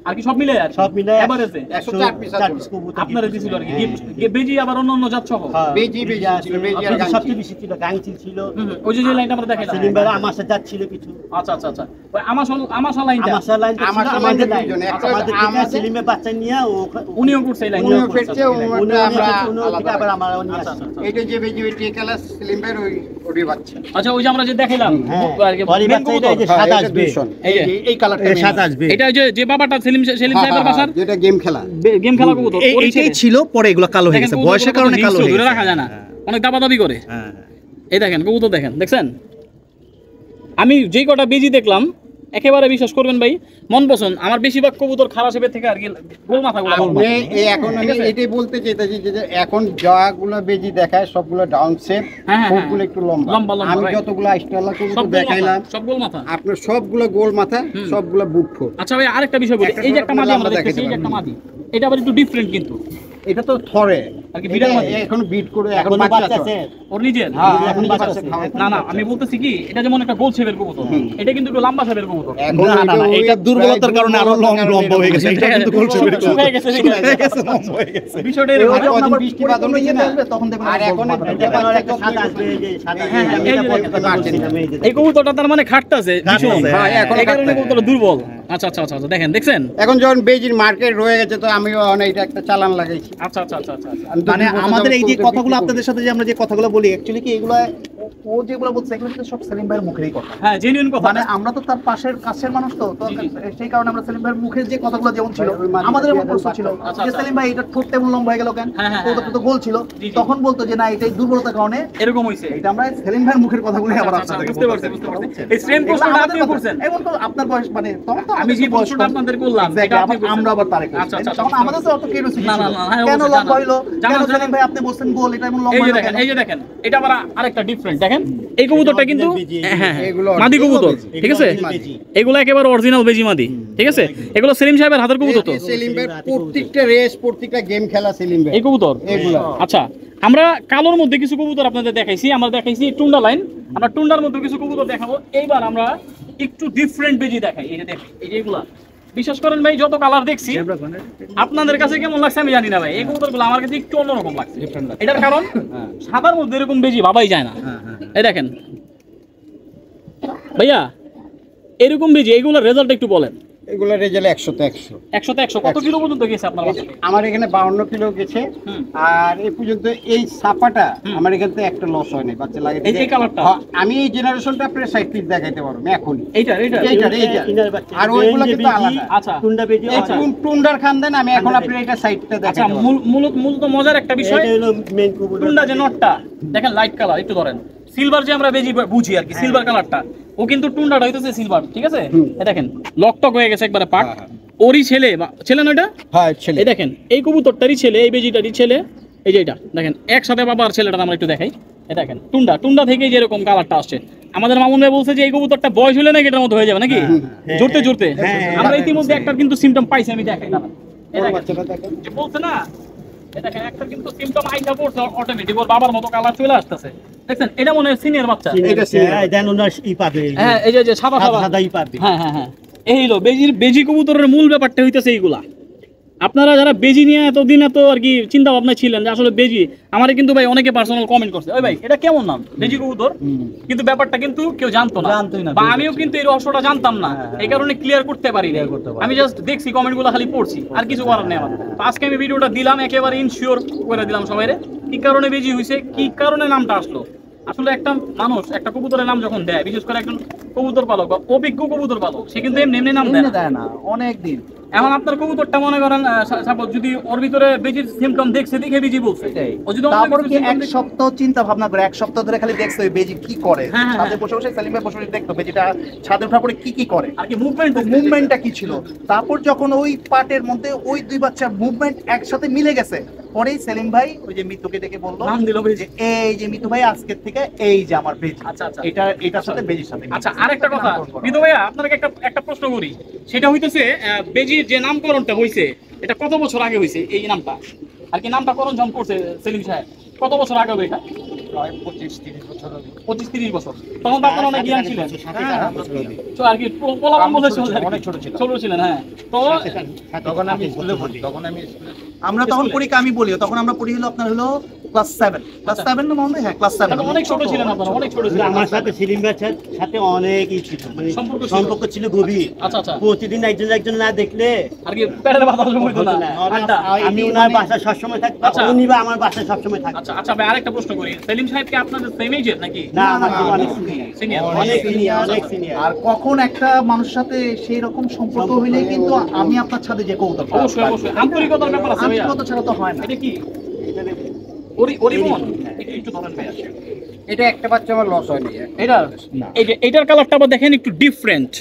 আর কি সব মিলে আর সব মিলে এভারেজে একশো চার piece আছে চার ওটা। piece কবুতর আপনারা দিছিল আর কি। বেজি আবার অন্য অন্য জাত সহ হ্যাঁ, বেজি, বেজি। ছিল, বেজি আর সবচেয়ে বেশি ছিল গাংচিল ছিল। ওই যে যে লাইনটা আমরা দেখাইলাম সেলিম ভাইরা আমার সাথে যাচ্ছিল কিছু। আচ্ছা আচ্ছা আচ্ছা। ওই আমাশাল আমাশাল লাইনটা? আমার সাথে লাইন আমার সাথে আমাদের লাইন লাইন। দুইজন, একটা আমাদের থেকে আমাদের- বাচ্চা নিয়ে ও উনিও করছে এই লাইনটা। উনিও আমরা আলাদা আবার আমার নিয়ে আচ্ছা, আসছে। আচ্ছা, এইটা যে বেজি ওই সেলিম ওরই বাচ্চা। আচ্ছা ওই যে আমরা যে দেখাইলাম হ্যাঁ। আর কি। হ্যাঁ, সাদা আসবে। এই এই- এই কালারটা সাদা আসবে। এটা যে যে বাবাটা সেলিম সেলিম সাহেবের বাসার? যেটা গেম খেলা। গেম খেলা কবুতর এইটাই ছিল। পরে এগুলো কালো হয়ে গেছে। বয়সের কারণে কালো হয়ে গেছে। রাখা যায় না। অনেক দাবাদাবি করে। হ্যাঁ। এই দেখেন কবুতর দেখেন দেখছেন? আমি যেই কটা বেজি দেখলাম একেবারে বিশ্বাস করবেন ভাই মন পছন্দ। আমার বেশিরভাগ কবুতর খারাপ হিসেবে থেকে আর কি গোল মাথা গুলো এখন আমি এটাই বলতে চাইতেছি যে এখন যাগুলো বেজি দেখায় সবগুলো ডাউন শেপ হ্যাঁ, হ্যাঁ, সবগুলো একটু লম্বা। আমি. যতগুলো আইস্টালা কবুতর দেখাইলাম সব গোল মাথা। আপনার সবগুলো গোল মাথা সবগুলো বুট আচ্ছা ভাই আরেকটা বিষয় বলি এই যে একটা মাদি আমরা দেখতেছি এই যে একটা মাদি এটা আবার একটু ডিফারেন্ট কিন্তু। এটা তো থরে আর কি বিড়াল মাদি? এখন বিট করে এখন বাচ্চা বাচ্চা আছে ওর নিজের হ্যাঁ এখন এখন বাচ্চা বাচ্চা আছে। না না আমি বলতেছি কি এটা যেমন একটা গোল শেপের কবুতর এটা কিন্তু একটু লম্বা শেপের কবুতর না, না, না, এটা দুর্বলতার কারণে আরও লং লম্বা হয়ে গেছে। এটা কিন্তু গোল শেপের কবুতর। শুকায় গেছে, হয়ে গেছে, লম্বা হয়ে গেছে। বিষয়টা এই এরকম। যখন বৃষ্টি বাদল পরিপূর্ণ ইয়ে না? তখন দেখবেন আর এখন গোল মাথা এটা এটা বাচ্চা একটা সাদা আসবে এই যে সাদা হ্যাঁ, হ্যাঁ, আমি এই যে পরে দেখেন, কথা মার্চেন্ট। বলছিলাম, এই কবুতরটা তার মানে খাটতেছে খাটতাছে, ভীষণ। হ্যাঁ, এখন এই কারণে কবুতরটা দুর্বল আচ্ছা আচ্ছা আচ্ছা আচ্ছা, দেখেন দেখছেন? এখন যখন বেজির মার্কেট রয়ে গেছে তো আমিও অনেক এটা একটা চালান লাগাইছি। আচ্ছা আচ্ছা আচ্ছা আচ্ছা আচ্ছা। মানে আমাদের এই যে কথাগুলো আপনাদের সাথে যে আমরা যে কথাগুলো বলি অ্যাকচুয়ালি কি এগুলো ও যেগুলো বলছে এগুলো কিন্তু সব সেলিম ভাইয়ের মুখেরই কথা হ্যাঁ জেনুইন কথা মানে আমরা তো তার পাশের কাছের মানুষ তো। সেই কারণে আমরা সেলিম ভাইয়ের মুখের যে কথাগুলো যেমন ছিল আমাদের এমন প্রশ্ন ছিল যে। সেলিম ভাই এটা ঠোঁট তেমন লম্বা হয়ে গেল কেন হ্যাঁ, হ্যাঁ, ওটা তো গোল ছিল। তখন বলতো যে না এটাই দুর্বলতার কারণে এরকম হইছে এটা আমরা সেলিম ভাইয়ের মুখের কথাগুলো আচ্ছা, আবার আচ্ছা, আপনাদেরকে বুঝতে পারছি, বুঝতে পারছি। এই এগুলো প্রশ্নটা কথা। করছেন। এবং তো আপনার বয়স মানে তখন তো আমি যে প্রশ্নটা আপনাদের করলাম, এটা আপনি আমরা আবার তারে। আচ্ছা, আচ্ছা, তখন আচ্ছা। আমাদের তো অত না, না, না, হ্যাঁ, কেন লম্বা হইল কেন সেলিম ভাই আপনি বলছেন গোল এটা এমন এই লম্বা যে দেখেন এই যে দেখেন এটা আবার আরেকটা ডিফারেন্ট দেখেন এই কবুতরটা কিন্তু হ্যাঁ হ্যাঁ মাদি কবুতর ঠিক আছে? এগুলো একেবারে অরিজিনাল বেজি মাদি ঠিক আছে? এগুলো সেলিম সাহেবের হাতের কবুতর তো? এই সেলিম ভাই প্রত্যেকটা রেস প্রত্যেকটা গেম খেলা সেলিম ভাই। এই কবুতর? এগুলো। আচ্ছা আমরা কালোর মধ্যে কিছু কবুতর আপনাদের দেখাইছি আমরা দেখাইছি টুন্ডা লাইন। আমরা টুন্ডার মধ্যে কিছু কবুতর দেখাবো। এইবার আমরা একটু ডিফারেন্ট বেজি দেখাই। এই যে দেখেন এই বিশ্বাস করেন ভাই যত কালার দেখছি আপনাদের কাছে কেমন লাগছে আমি জানি না ভাই। এই কবুতরগুলো আমার কাছে একটু অন্যরকম লাগছে। এটার কারণ সাদার মধ্যে এরকম বেশি ভাবাই যায় না। এই দেখেন। ভাইয়া এরকম বেজি এইগুলোর রেজাল্ট একটু বলেন। এগুলো রেজাল্ট একশো। তো একশো। একশো তো একশো। কত কিলো পর্যন্ত গেছে আপনার আমার এখানে বাউন্ন কিলো গেছে। আর এই পর্যন্ত এই সাপাটা আমার এখান থেকে একটা লস হয়নি বাচ্চা লাগে এই- কালারটা? আমি এই জেনারেশনটা আপনার সাইড পিস দেখাইতে পারব এখনই। এইটার এইটার এইটার এইটার আর ওইগুলো কিন্তু আলাদা। আচ্ছা। টুন্ডা বেজি এই টুন্ডার খান দেন আমি এখন আপনার এটা সাইডটা আচ্ছা দেখাইতে মূল- মূলত মূলত মজার একটা বিষয়। এটা হলো মেইন টুন্ডা যে নটটা দেখেন লাইট কালার একটু ধরেন। সিলভার যে আমরা বেজি বুঝি আর কি সিলভার কালারটা ও কিন্তু টুন্ডাটা হইতেছে সিলভার ঠিক আছে? দেখেন লকটক হয়ে গেছে একবারে পাক ওরই ছেলে ছেলে না এটা হ্যাঁ ছেলে। এই দেখেন এই কবুতরটারই ছেলে এই বেজিটারই ছেলে এই যে এটা দেখেন একসাথে বাবার ছেলেটা আমরা একটু দেখাই। এই দেখেন টুন্ডা টুন্ডা থেকে যেরকম কালারটা আসছে। আমাদের মামুন ভাই বলছে যে এই কবুতরটা বয়স হলে নাকি এটার মতো হয়ে যাবে নাকি? হ্যাঁ, জুড়তে হ্যাঁ, আমরা হ্যাঁ, ইতিমধ্যে একটা কিন্তু সিমটম পাইছি আমি দেখাই বলছে না দেখেন একটা কিন্তু সিমটম আইসা পড়ছে অটোমেটিক ওর বাবার মতো কালার চলে আসতেছে। দেখছেন? এটা মনে হয় সিনিয়র বাচ্চা। এটা senior। হ্যাঁ, দেন ওনার ই পাবে। হ্যাঁ এই যে সাদা সাদা সাদা সাদা। ই পাবে। হ্যাঁ হ্যাঁ হ্যাঁ। এই হলো বেজির বেজি কবুতরের মূল ব্যাপারটা হইতেছে এইগুলা। আপনারা যারা বেজি নিয়ে এতদিন এত আর কি চিন্তা ভাবনা ছিলেন যে আসলে বেজি আমারে কিন্তু ভাই অনেকে পার্সোনাল কমেন্ট করছে। ওই ভাই এটা কেমন নাম? বেজি কবুতর? কিন্তু ব্যাপারটা কিন্তু কেউ জানতো না। জানতোই না, বা আমিও কিন্তু এই রহস্যটা জানতাম না। এই কারণে ক্লিয়ার করতে পারি। আমি জাস্ট দেখছি কমেন্টগুলো খালি পড়ছি। আর কিছু করার নেই আমার। তো আজকে আমি ভিডিওটা দিলাম একেবারে ইনশিওর করে দিলাম সবাইরে। কি কারণে বেজি হইছে? কি কারণে নামটা আসলো? আসলে একটা মানুষ একটা কবুতরের নাম যখন দেয় বিশেষ করে একজন কবুতর পালক বা অভিজ্ঞ কবুতর পালক সে কিন্তু এমনি এমনি নাম। দেয় না। অনেক দিন এখন আপনার কবুতরটা মনে করেন সাপোজ যদি ওর ভিতরে বেজির সিমটম দেখছে দেখে বেজি বলছে। ও যদি তারপর কি এক সপ্তাহ চিন্তা ভাবনা করে এক সপ্তাহ ধরে খালি দেখছ ওই বেজি কি করে? হ্যাঁ, হ্যাঁ, ছাদে হ্যাঁ। বসে বসে সেলিম ভাই বসে বসে দেখতো বেজিটা ছাদে ওঠার পরে কি কি করে? আর কি মুভমেন্ট মুভমেন্টটা কি ছিল? তারপর যখন ওই পার্টের মধ্যে ওই দুই বাচ্চার মুভমেন্ট একসাথে মিলে গেছে পরেই সেলিম ভাই ওই যে মিতুকে ডেকে বলল নাম দিল বেজি। যে এই যে মিতু ভাই আজকের থেকে এই যে আমার বেজি। আচ্ছা, আচ্ছা। এটা এটার সাথে বেজির সাথে আচ্ছা আরেকটা কথা। বিদু ভাইয়া আপনাকে একটা একটা প্রশ্ন করি। সেটা হইতেছে আহ, বেজির যে নামকরণটা হয়েছে এটা কত বছর আগে হয়েছে এই নামটা? আর কি নামটা করণ যখন করছে সেলিম সাহেব? কত বছর আগে হবে এটা? পঁচিশ তিরিশ বছর পঁচিশ তিরিশ বছর। তখন তো আপনার অনেক জ্ঞান ছিলেন। হ্যাঁ, আর কি। অনেক ছোট ছিল। ছোট ছিলেন হ্যাঁ। তো তখন আমি স্কুলে পড়ি তখন আমি স্কুলে আমরা তখন পড়ি আমি বলি তখন আমরা পড়ি হলো আপনার হলো ক্লাস সেভেন ক্লাস সেভেন না মনে হয়? ক্লাস সেভেন অনেক ছোট ছিলেন আপনারা অনেক ছোট ছিলেন। আমার সাথে সেলিম ভাইয়ের সাথে- অনেকই ছিল মানে সম্পর্ক ছিল। সম্পর্ক ছিল গভীর। আচ্ছা আচ্ছা। প্রতিদিন একজন একজন না দেখলে আর কি হইতো না? না। আমি ওনার বাসায় সবসময় থাকতাম আচ্ছা। উনি বা আমার বাসায় সবসময় থাকতাম আচ্ছা আচ্ছা ভাই আরেকটা প্রশ্ন করি। সেলিম সাহেব কি আপনাদের সেম এজের নাকি? না আমার না, অনেক সিনিয়র অনেক সিনিয়র অনেক সিনিয়র আর কখন একটা মানুষের সাথে সেই রকম সম্পর্ক হইলে কিন্তু আমি আপনার ছাদে যে কৌতুক অবশ্যই অবশ্যই। আন্তরিকতার ব্যাপার আছে ভাইয়া। ছাড়া তো হয় না। এটা কি? এটা একটু ধরেন ভাইয়া। এটা একটা বাচ্চা আমার লস হয়নি। এটা এই যে এটার কালারটা আবার দেখেন একটু ডিফারেন্ট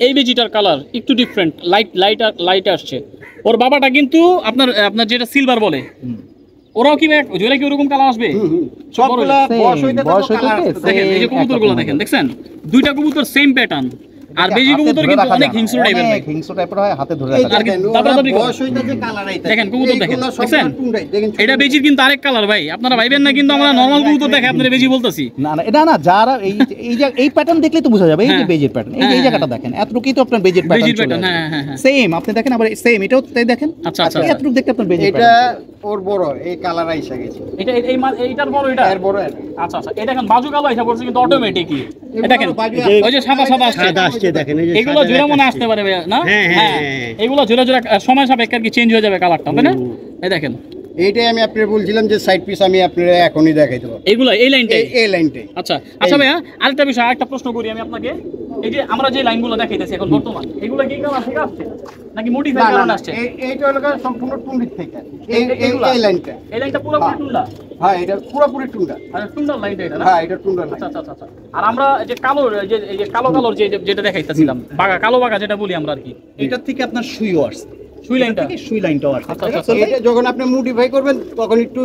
এই বেজিটার কালার একটু ডিফারেন্ট লাইট লাইট লাইট আসছে। ওর বাবাটা কিন্তু আপনার আপনার যেটা সিলভার বলে ওরাও কি ভাই- জোরে কি ওরকম কালার আসবে? সবগুলা বয়স হইতে। দেখেন এই যে কবুতরগুলো দেখেন দেখছেন? দুইটা কবুতর সেম প্যাটার্ন আর বেজি কবুতর কিন্তু অনেক হিংস্র টাইপের ভাই। হিংস্র টাইপের হয় হাতে ধরে রাখা দেখেন। দেখেন, কবুতর দেখেন, দেখেন এটা বেজির কিন্তু আরেক কালার ভাই। আপনারা ভাইবেন না কিন্তু আমরা নর্মাল কবুতর দেখে আপনারা বেজি বলতেছি। না না এটা না যারা এই এই যে এই প্যাটার্ন দেখলে তো বোঝা যাবে এই যে হ্যাঁ। প্যাটার্ন এই যে এই হ্যাঁ, জায়গাটা দেখেন এতটুকুই তো আপনার বেজির প্যাটার্ন প্যাটার্ন হ্যাঁ হ্যাঁ হ্যাঁ। সেম আপনি দেখেন আবার সেম এটাও তাই দেখেন? আচ্ছা, আচ্ছা, আচ্ছা। এতটুকু দেখতে আপনার বেজের এটা ওর বড় এই কালার আইসা গেছে। এটা এই- এই এইটার বড় এটা? এর বড় আচ্ছা আচ্ছা এটা এখন বাজু কালো এসে পড়ছে কিন্তু অটোমেটিকই। এগুলো দেখেন ওই যে সাদা সাদা আসছে। সাদা দেখেন এই যে এগুলো জোড়া মনে আসতে পারে না? হ্যাঁ, হ্যাঁ, হ্যাঁ। এগুলো জোড়া জোড়া সময় সাপেক্ষে আর কি চেঞ্জ হয়ে যাবে কালারটা তাই না? এই দেখেন। এইটাই আমি আপনাকে বলছিলাম যে সাইড পিস আমি আপনার এখনই দেখাইতে পারব। এইগুলো এই লাইনটাই এই- এই লাইনটাই আচ্ছা আচ্ছা ভাইয়া আরেকটা বিষয় আরেকটা প্রশ্ন করি আমি আপনাকে। এই যে আমরা যে লাইনগুলো দেখাইতেছি এখন বর্তমান এগুলো কি থেকে আসছে? নাকি মডিফাই কারণ আসছে? এইটা হলো সম্পূর্ণ টুন্ডির থেকে। এই এই- লাইনটা। এই লাইনটা পুরোপুরি হ্যাঁ। টুন্ডা হ্যাঁ এটা পুরোপুরি টুন্ডা আর টুন্ডার লাইনটা এটা না? হ্যাঁ এটা টুন্ডা লাইন। আচ্ছা আচ্ছা আচ্ছা। আর আমরা যে কালো যে এই যে কালো কালোর যে যেটা দেখাইতেছিলাম বাগা কালো বাগা যেটা বলি আমরা আর কি এটার থেকে আপনার সুই ওয়ার্স সুই লাইনটা? থেকে সুই লাইনটাও আসছে। আচ্ছা, আচ্ছা, আচ্ছা। এটা যখন আপনি মডিফাই করবেন তখন একটু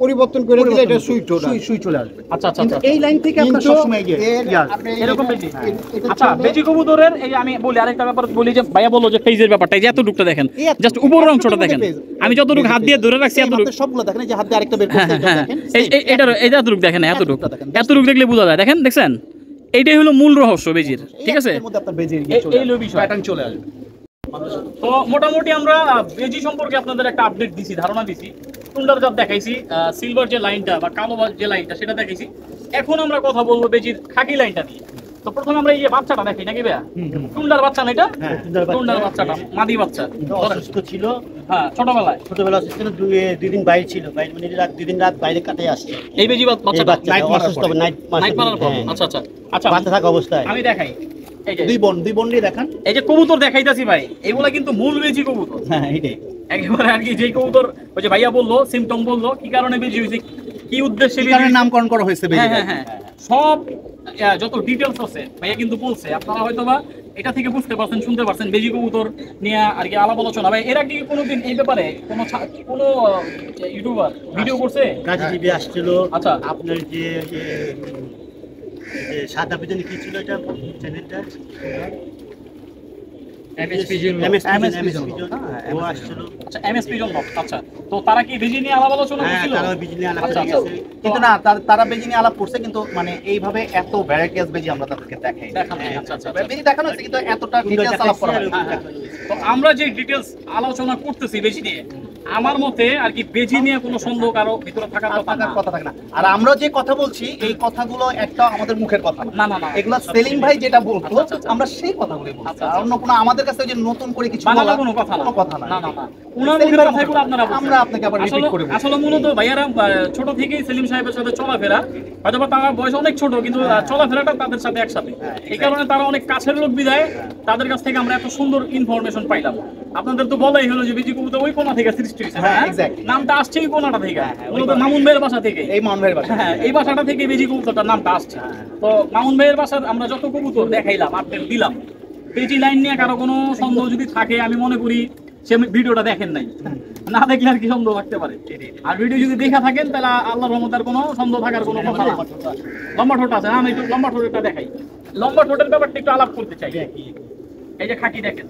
পরিবর্তন করে দিলে এটা ওটা সুই সুই চলে আসবে। আচ্ছা আচ্ছা আচ্ছা। এই লাইন থেকে আপনার কিন্তু সবসময় গিয়ে আপনি এরকম এটা- বেশি আচ্ছা বেজি কবুতরের এই আমি বলি আরেকটা ব্যাপার বলি যে ভাইয়া বলল যে ফেজের ব্যাপারটা এই যে এতটুকটা দেখেন এত- জাস্ট উপরের অংশটা দেখেন। আমি যতটুকু হাত দিয়ে ধরে রাখছি এতটুকু সবগুলো দেখেন এই যে হাত দিয়ে আরেকটা বের হ্যাঁ করতে হ্যাঁ এটা হ্যাঁ দেখেন। এই এই- এইটার এই এতটুকু দেখেন এতটুকু। এতটুকু দেখলে বোঝা যায়। দেখেন দেখছেন? এইটাই হলো মূল রহস্য বেজির ঠিক আছে? এর মধ্যে আপনার বেজে এই- এই বিষয়। প্যাটার্ন চলে আসবে। তো মোটামুটি আমরা বেজি সম্পর্কে আপনাদের একটা আপডেট দিছি ধারণা দিছি। সুন্দর জাত দেখাইছি সিলভার যে লাইনটা বা কালো বা- যে লাইনটা সেটা দেখাইছি। এখন আমরা কথা বলব বেজির খাকি লাইনটা নিয়ে। তো প্রথমে আমরা এই যে বাচ্চাটা দেখি নাকি ভাইয়া? টুন্ডার বাচ্চা না এটা? হ্যাঁ, টুন্ডার বাচ্চাটা মাদি বাচ্চা। অসুস্থ ছিল। হ্যাঁ ছোটবেলায়। ছোটবেলা অসুস্থ ছিল দুই দুই দিন বাইরে ছিল। বাইরে মানে রাত দুই দিন রাত বাইরে কাটে আসছে। এই বেজি বা- এই বাচ্চাটা বাচ্চাটা নাইট অসুস্থ। নাইট নাইট মারার পর আচ্ছা আচ্ছা। আচ্ছা বাচ্চা থাকা অবস্থায়। আমি দেখাই। এই যে দুই বোন দুই বোন নিয়ে দেখান। এই যে কবুতর দেখাইতাছি ভাই এগুলা কিন্তু মূল বেজি কবুতর। হ্যাঁ এইটাই। একেবারে আর কি যে কবুতর ওই যে ভাইয়া বলল সিমটম বলল কি কারণে বেজি হয়েছে কি উদ্দেশ্যে কারণে নামকরণ করা হয়েছে হ্যাঁ হ্যাঁ হ্যাঁ সব যত ডিটেলস আছে ভাইয়া কিন্তু বলছে আপনারা হয়তো বা এটা থেকে বুঝতে পারছেন শুনতে পারছেন বেজি কবুতর নিয়ে আর কি আলাপ আলোচনা। ভাই এরা কি কোনোদিন এই ব্যাপারে কোনো কোনো ইউটিউবার ভিডিও করছে? কাজী টিভি আসছিল আচ্ছা। আপনার যে সাদা পিছনে কি ছিল এটা? চ্যানেলটা? তারা কি বেজি নিয়ে আলাপ আলোচনা হ্যাঁ আচ্ছা, আচ্ছা। কিন্তু না তার- তারা বেজি নিয়ে আলাপ করছে কিন্তু মানে এইভাবে এত বেজি আমরা তাদেরকে দেখাই দেখানো আচ্ছা, আচ্ছা, আচ্ছা। বেজি দেখানো হচ্ছে কিন্তু এতটা ডিটেলস আলাপ করা হয় না। হ্যাঁ, হ্যাঁ। তো আমরা যে ডিটেলস আলোচনা করতেছি বেশি নিয়ে আমার মতে আর কি বেজি নিয়ে কোনো সন্দেহ কারও ভিতরে থাকার কথা কথা থাকে না। আর আমরা যে কথা বলছি এই কথাগুলো একটা আমাদের মুখের কথা না। না না এগুলো সেলিম ভাই যেটা বলতো আচ্ছা, আচ্ছা, আচ্ছা। আমরা সেই কথাগুলোই বলছি। আচ্ছা, আর আচ্ছা। অন্য কোনো আমাদের কাছে যে নতুন করে কিছু বলা কোনো কথা না। কথা না না না। উনার মুখের কথাগুলো আপনারা আমরা আপনাকে আবার রিপিট করে। আসলে মূলত ভাইয়ারা ছোট থেকেই সেলিম সাহেবের সাথে চলাফেরা। হয়তো বা তার বয়স অনেক ছোট কিন্তু আহ, চলাফেরাটা তাদের সাথে একসাথে। এই কারণে তারা অনেক কাছের লোক বিদায় তাদের কাছ থেকে আমরা এত সুন্দর ইনফরমেশন পাইলাম। আপনাদের তো বলাই হলো যে বিজি কবুতর ওই কোনা থেকে সৃষ্টি হয়েছে হ্যাঁ, হ্যাঁ? নামটা আসছে এই কোনাটা থেকে। হ্যাঁ, মূলত মামুন ভাইয়ের বাসা থেকে। এই মান ভাইয়ের বাসা হ্যাঁ এই বাসাটা থেকে বেজি কবুতরটার নামটা আসছে। তো মামুন ভাইয়ের বাসার আমরা যত কবুতর দেখাইলাম আপডেট দিলাম বেজি লাইন নিয়ে কারও কোনো সন্দেহ যদি থাকে আমি মনে করি সে ভিডিওটা দেখেন নাই। না দেখলে আর কি সন্দেহ থাকতে পারে। আর ভিডিও যদি দেখা থাকেন তাহলে আল্লাহ রহমতার কোনো সন্দেহ থাকার কোনো কথা না। লম্বা ঠোঁট আছে। না আমি একটু লম্বা ঠোঁটটা দেখাই। লম্বা ঠোঁটের ব্যাপারটা একটু আলাপ করতে চাই। এই যে খাকি দেখেন।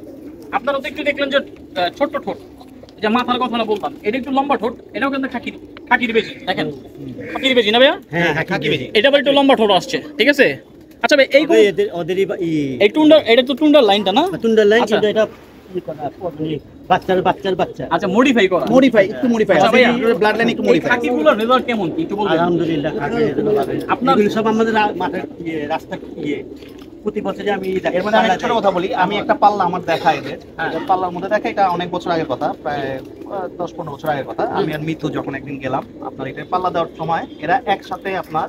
আপনারা তো একটু দেখলেন যে ছোট্ট ঠোঁট। যে মাথার কথাটা বলতাম এটা একটু লম্বা ঠোঁট এটাও কিন্তু খাকির খাকির বেশি দেখেন। খাকির বেশি না ভাইয়া? হ্যাঁ খাকি বেজি। এটা একটু লম্বা ঠোঁট আসছে ঠিক আছে? আচ্ছা ভাই এই ওদের ওদেরই এই টুন্ডার এটা তো টুন্ডার লাইনটা না? তুন্ডার লাইন আচ্ছা। কিন্তু এটা বাচ্চার বাচ্চার বাচ্চা। আচ্ছা মডিফাই করা। মডিফাই একটু মডিফাই ব্লাড লাইন একটু মডিফাই খাকিগুলোর রেজাল্ট কেমন? একটু বলবেন। আলহামদুলিল্লাহ খাকি আপনার- সব আমাদের রা- মাঠের ইয়ে রাস্তা ইয়ে। প্রতি বছরে আমি এর মধ্যে আমি ছোট কথা বলি আমি একটা পাল্লা আমার দেখা এদের হ্যাঁ। পাল্লার মধ্যে দেখা এটা অনেক বছর আগের কথা প্রায় দশ পনেরো বছর আগের কথা। আমি আর যখন একদিন গেলাম আপনার এটা পাল্লা দেওয়ার সময় এরা একসাথে আপনার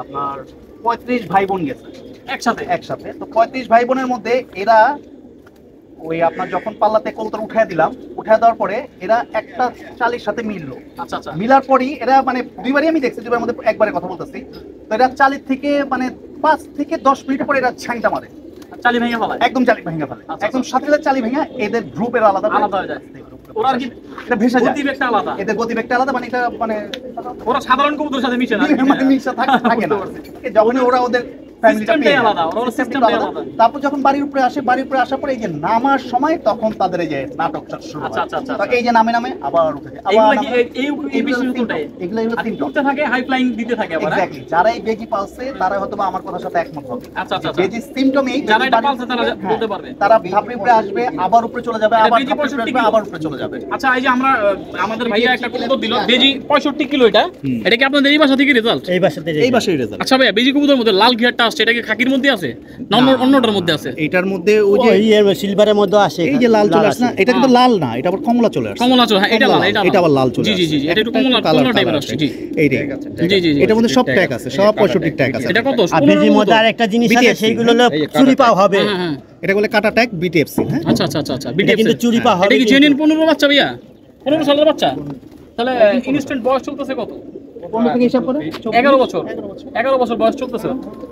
আপনার পঁয়ত্রিশ ভাই বোন গেছে। একসাথে? একসাথে। তো পঁয়ত্রিশ ভাই বোনের মধ্যে এরা ওই আপনার যখন পাল্লাতে কবুতর উঠায় দিলাম উঠায় দেওয়ার পরে এরা একটা চালির সাথে মিললো। আচ্ছা আচ্ছা। মিলার পরই এরা মানে দুইবারই আমি দেখছি দুইবার মধ্যে একবারে কথা বলতেছি। তো এরা চালির থেকে মানে পাঁচ থেকে দশ মিনিট পরে এরা ছ্যাংটা মারে। চালি ভেঙে ফেলে একদম চালি ভেঙে ফেলে আচ্ছা, একদম সাথে সাথে চালি ভেঙে এদের গ্রুপের আলাদা আলাদা হয়ে যায়। ওরা কি এটা ভেসে যায়। গতিবেগটা আলাদা? এদের গতিবেগটা আলাদা মানে এটা মানে ওরা সাধারণ কবুতরের সাথে মিশে না মানে মিশা থাকে থাকে না। যখন ওরা ওদের ফ্যামিলিটা পেয়ে। তারপর যখন বাড়ির উপরে আসে বাড়ির উপরে আসার পরে এই যে নামার সময় তখন তাদের এই যে নাটকটা শুরু হয়। আচ্ছা, আচ্ছা, আচ্ছা, এই যে নামে নামে আবার উঠে এগুলো থাকে হাই ফ্লাইং দিতে থাকে হ্যাঁ? যারা এই বেজি পালছে তারা হয়তো আমার কথার সাথে একমত হবে। আচ্ছা। বেজি সিমটমেই যারা এটা পালছে তারা বলতে পারবে। তারা ধাপড়ি উপরে আসবে আবার উপরে চলে যাবে আবার বেজি ধাপড়ি উপরে 65 আসবে কিলো। আবার উপরে চলে যাবে। আচ্ছা এই যে আমরা আমাদের ভাইয়া একটা কবুতর দিল। বেজি পঁয়ষট্টি কিলো এটা। এটা কি আপনাদের এই বাসা থেকে রেজাল্ট এই এই রেজাল্ট আচ্ছা ভাইয়া বেজি কবুতর মধ্যে লাল ঘিয়ারটা এটা কি খাকির মধ্যে আছে? না অন্যটার মধ্যে আছে? এইটার মধ্যে ওই যে সিলভারের মধ্যে আসে এই যে লাল চলে আসছে না? এটা কিন্তু লাল না এটা আবার কমলা চলে আসছে। কমলা চলে হ্যাঁ এটা লাল এটা এটা আবার লাল। চলে জি জি জি এটা একটু কমলা কমলা টাইপের আসছে। জি এইটাই জি জি জি এটার মধ্যে সব ট্যাগ আছে সব পঁয়ষট্টি ট্যাগ আছে। এটা কত? আর পনেরো মধ্যে আর একটা জিনিস আছে সেইগুলো হলো চুরি পাওয়া হবে। হ্যাঁ, হ্যাঁ, এটা বলে কাটা ট্যাগ বিটিএফসি হ্যাঁ? আচ্ছা আচ্ছা আচ্ছা আচ্ছা এটা কিন্তু চুরি পাওয়া হবে এটা কি জেনুইন পনেরো বাচ্চা ভাইয়া? পনেরো সালের বাচ্চা। তাহলে ইনস্ট্যান্ট বয়স চলতেছে কত? পনেরো থেকে হিসাব করে এগারো বছর। এগারো বছর বয়স চলতেছে।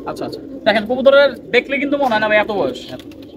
আচ্ছা আচ্ছা। দেখেন কবুতরের দেখলে কিন্তু মনে হয় না এত বয়স।